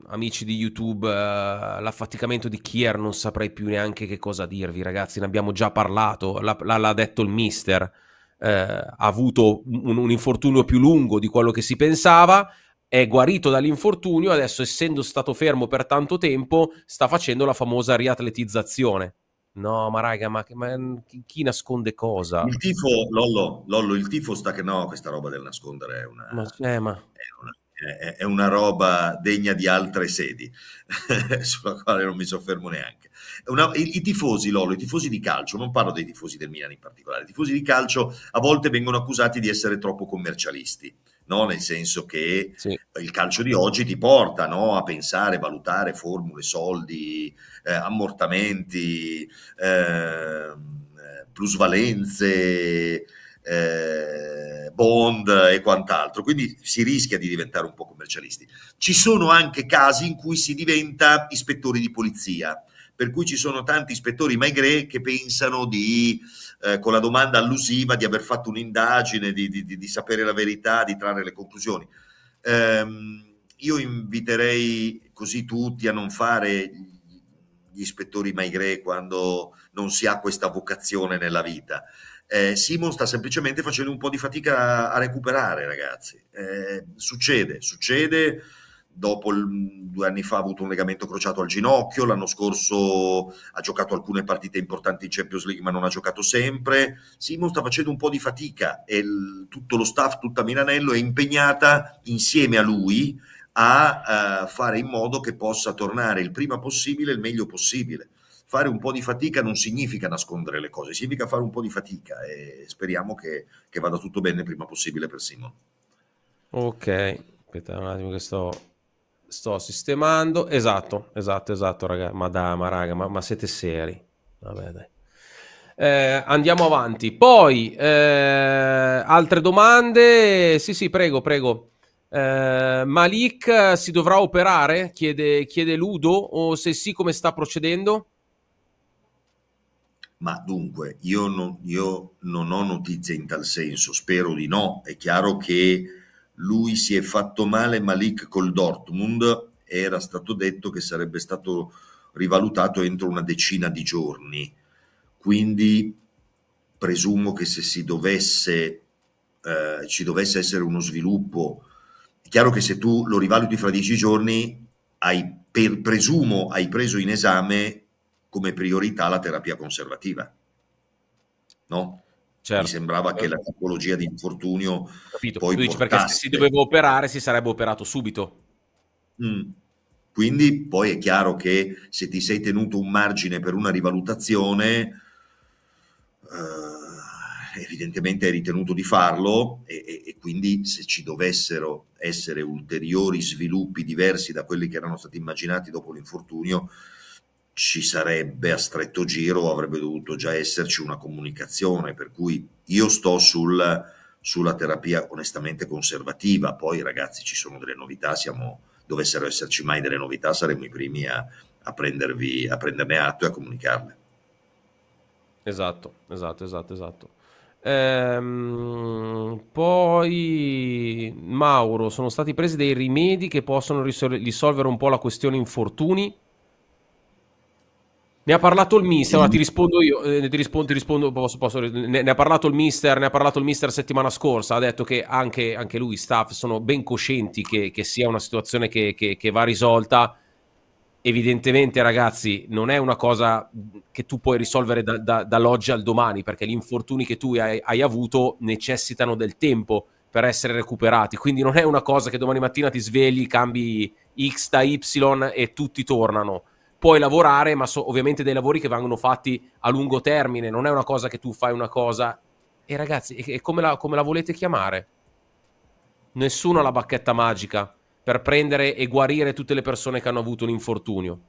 Speaker 2: amici di YouTube, eh, l'affaticamento di Kier non saprei più neanche che cosa dirvi, ragazzi. Ne abbiamo già parlato. L'ha, l'ha detto il mister. Eh, ha avuto un, un infortunio più lungo di quello che si pensava è guarito dall'infortunio, adesso essendo stato fermo per tanto tempo sta facendo la famosa riatletizzazione. No, ma raga, ma, ma chi, chi, nasconde cosa?
Speaker 3: Il tifo, Lollo, Lollo, il tifo sta che no, questa roba del nascondere è una...
Speaker 2: Ma, eh, ma...
Speaker 3: È una è, è una roba degna di altre sedi, *laughs* sulla quale non mi soffermo neanche. Una, i, i, tifosi, Lolo, i tifosi di calcio, non parlo dei tifosi del Milan in particolare, i tifosi di calcio a volte vengono accusati di essere troppo commercialisti. No? nel senso che sì. il calcio di oggi ti porta no? a pensare, valutare formule, soldi, eh, ammortamenti, eh, plusvalenze, eh, bond e quant'altro, quindi si rischia di diventare un po' commercialisti. Ci sono anche casi in cui si diventa ispettori di polizia, per cui ci sono tanti ispettori Maigret che pensano di, eh, con la domanda allusiva di aver fatto un'indagine, di, di, di, sapere la verità, di trarre le conclusioni. Ehm, io inviterei così tutti a non fare gli ispettori Maigret quando non si ha questa vocazione nella vita. Eh, Simon sta semplicemente facendo un po' di fatica a, a recuperare, ragazzi. Eh, succede, succede dopo il, due anni fa ha avuto un legamento crociato al ginocchio, l'anno scorso ha giocato alcune partite importanti in Champions League ma non ha giocato sempre. Simon sta facendo un po' di fatica e il, tutto lo staff, tutta Milanello è impegnata insieme a lui a uh, fare in modo che possa tornare il prima possibile, il meglio possibile. Fare un po' di fatica non significa nascondere le cose, significa fare un po' di fatica e speriamo che, che vada tutto bene il prima possibile per Simon.
Speaker 2: Ok, aspetta un attimo che sto Sto sistemando. Esatto, esatto, esatto, raga. Ma dai, ma raga, ma, ma siete seri. Vabbè, dai. Eh, andiamo avanti. Poi, eh, altre domande? Sì, sì, prego, prego. Eh, Malik si dovrà operare? Chiede, chiede Ludo. O se sì, come sta procedendo?
Speaker 3: Ma dunque, io non, io non ho notizie in tal senso, spero di no. È chiaro che lui si è fatto male Malik col Dortmund, era stato detto che sarebbe stato rivalutato entro una decina di giorni, quindi presumo che se si dovesse, eh, ci dovesse essere uno sviluppo, è chiaro che se tu lo rivaluti fra dieci giorni, hai, per, presumo hai preso in esame come priorità la terapia conservativa, no? Certo. Mi sembrava che la tipologia di infortunio
Speaker 2: Capito. poi dici perché se si doveva operare si sarebbe operato subito.
Speaker 3: Mm. Quindi poi è chiaro che se ti sei tenuto un margine per una rivalutazione, eh, evidentemente hai ritenuto di farlo e, e, e, quindi se ci dovessero essere ulteriori sviluppi diversi da quelli che erano stati immaginati dopo l'infortunio, ci sarebbe a stretto giro, avrebbe dovuto già esserci una comunicazione, per cui io sto sul, sulla terapia onestamente conservativa, poi ragazzi ci sono delle novità, siamo, dovessero esserci mai delle novità saremmo i primi a, a, prendervi, a prenderne atto e a comunicarle.
Speaker 2: Esatto, esatto, esatto, esatto. Ehm, poi Mauro, sono stati presi dei rimedi che possono risolvere un po' la questione infortuni ne ha parlato il mister, ora ti *clears throat* rispondo io, eh, ti rispondo, ti rispondo posso, posso, ne, ne, ha parlato il mister, ne ha parlato il mister settimana scorsa, ha detto che anche, anche lui, staff, sono ben coscienti che, che sia una situazione che, che, che, va risolta. Evidentemente, ragazzi, non è una cosa che tu puoi risolvere da, da, dall'oggi al domani, perché gli infortuni che tu hai, hai avuto necessitano del tempo per essere recuperati. Quindi non è una cosa che domani mattina ti svegli, cambi X da Y e tutti tornano puoi lavorare, ma so, ovviamente dei lavori che vengono fatti a lungo termine, non è una cosa che tu fai una cosa. E ragazzi, e come la, come la volete chiamare? Nessuno ha la bacchetta magica per prendere e guarire tutte le persone che hanno avuto un infortunio.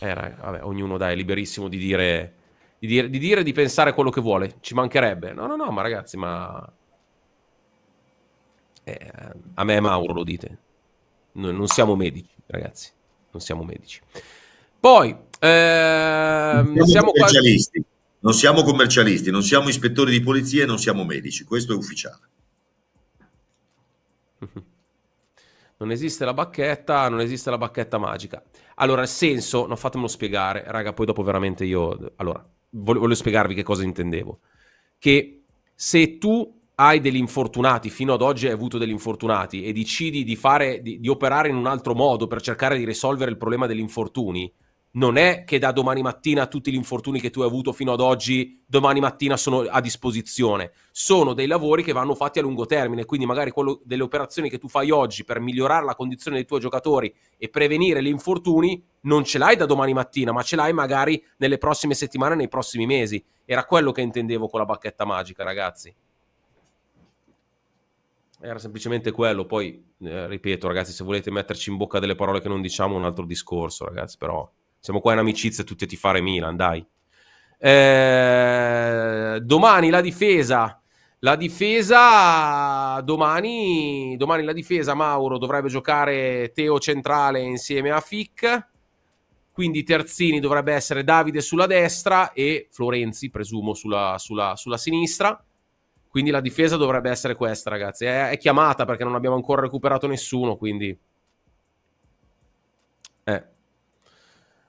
Speaker 2: Eh, vabbè, ognuno dai, è liberissimo di dire, di dire, di dire, di pensare quello che vuole. Ci mancherebbe. No, no, no, ma ragazzi, ma... Eh, a me e Mauro lo dite. Noi non siamo medici, ragazzi non siamo medici. Poi, ehm,
Speaker 3: non siamo commercialisti. Quasi... Non siamo commercialisti, non siamo ispettori di polizia e non siamo medici, questo è ufficiale. *laughs*
Speaker 2: Non esiste la bacchetta, non esiste la bacchetta magica. Allora, il senso, no, fatemelo spiegare, raga, poi dopo veramente io... Allora, voglio, voglio spiegarvi che cosa intendevo. Che se tu hai degli infortunati, fino ad oggi hai avuto degli infortunati e decidi di, fare, di, di, operare in un altro modo per cercare di risolvere il problema degli infortuni, non è che da domani mattina tutti gli infortuni che tu hai avuto fino ad oggi, domani mattina sono a disposizione. Sono dei lavori che vanno fatti a lungo termine, quindi magari quello delle operazioni che tu fai oggi per migliorare la condizione dei tuoi giocatori e prevenire gli infortuni, non ce l'hai da domani mattina, ma ce l'hai magari nelle prossime settimane, nei prossimi mesi. Era quello che intendevo con la bacchetta magica, ragazzi. Era semplicemente quello. Poi, eh, ripeto, ragazzi, se volete metterci in bocca delle parole che non diciamo, un altro discorso, ragazzi, però siamo qua in amicizia tutti a tifare Milan, dai. Eh, domani la difesa. La difesa domani, domani la difesa Mauro dovrebbe giocare Teo centrale insieme a Fic. Quindi Terzini dovrebbe essere Davide sulla destra e Florenzi, presumo, sulla, sulla, sulla sinistra. Quindi la difesa dovrebbe essere questa, ragazzi. È, è chiamata perché non abbiamo ancora recuperato nessuno, quindi... Eh.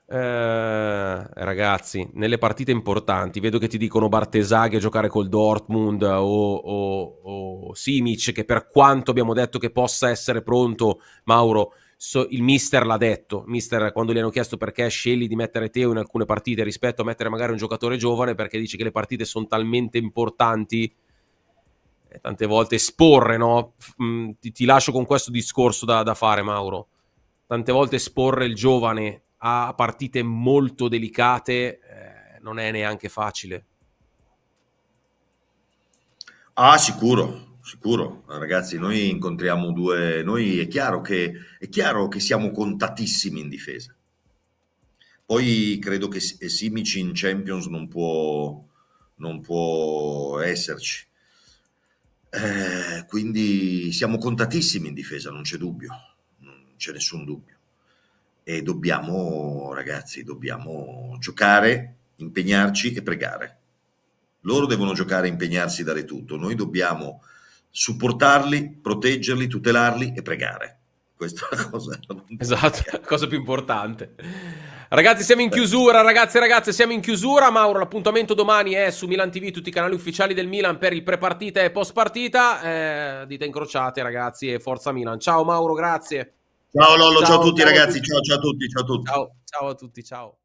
Speaker 2: Eh, ragazzi, nelle partite importanti, vedo che ti dicono Bartesaghi a giocare col Dortmund o, o, o Simic, che per quanto abbiamo detto che possa essere pronto, Mauro, so, il mister l'ha detto. Mister, quando gli hanno chiesto perché scegli di mettere Teo in alcune partite rispetto a mettere magari un giocatore giovane, perché dice che le partite sono talmente importanti. E tante volte esporre, no? Mm, ti, ti, lascio con questo discorso da, da fare, Mauro. Tante volte esporre il giovane a partite molto delicate eh, non è neanche facile.
Speaker 3: Ah, sicuro, sicuro. Ragazzi, noi incontriamo due... Noi è chiaro che, è chiaro che siamo contatissimi in difesa. Poi credo che Simici in Champions non può, non può esserci. Eh, quindi siamo contatissimi in difesa, non c'è dubbio, non c'è nessun dubbio e dobbiamo, ragazzi, dobbiamo giocare, impegnarci e pregare. Loro devono giocare, impegnarsi, dare tutto. Noi dobbiamo supportarli, proteggerli, tutelarli e pregare. Questa *laughs* è la cosa.
Speaker 2: Esatto, la cosa più importante. Ragazzi, siamo in chiusura, ragazzi e ragazze, siamo in chiusura. Mauro, l'appuntamento domani è su Milan TV, tutti i canali ufficiali del Milan per il pre-partita e post-partita. Eh, dita incrociate, ragazzi, e forza Milan. Ciao Mauro, grazie.
Speaker 3: Ciao Lollo, ciao, ciao a tutti ciao ragazzi, a tutti. ciao ciao a tutti, ciao a tutti.
Speaker 2: Ciao, ciao a tutti, ciao.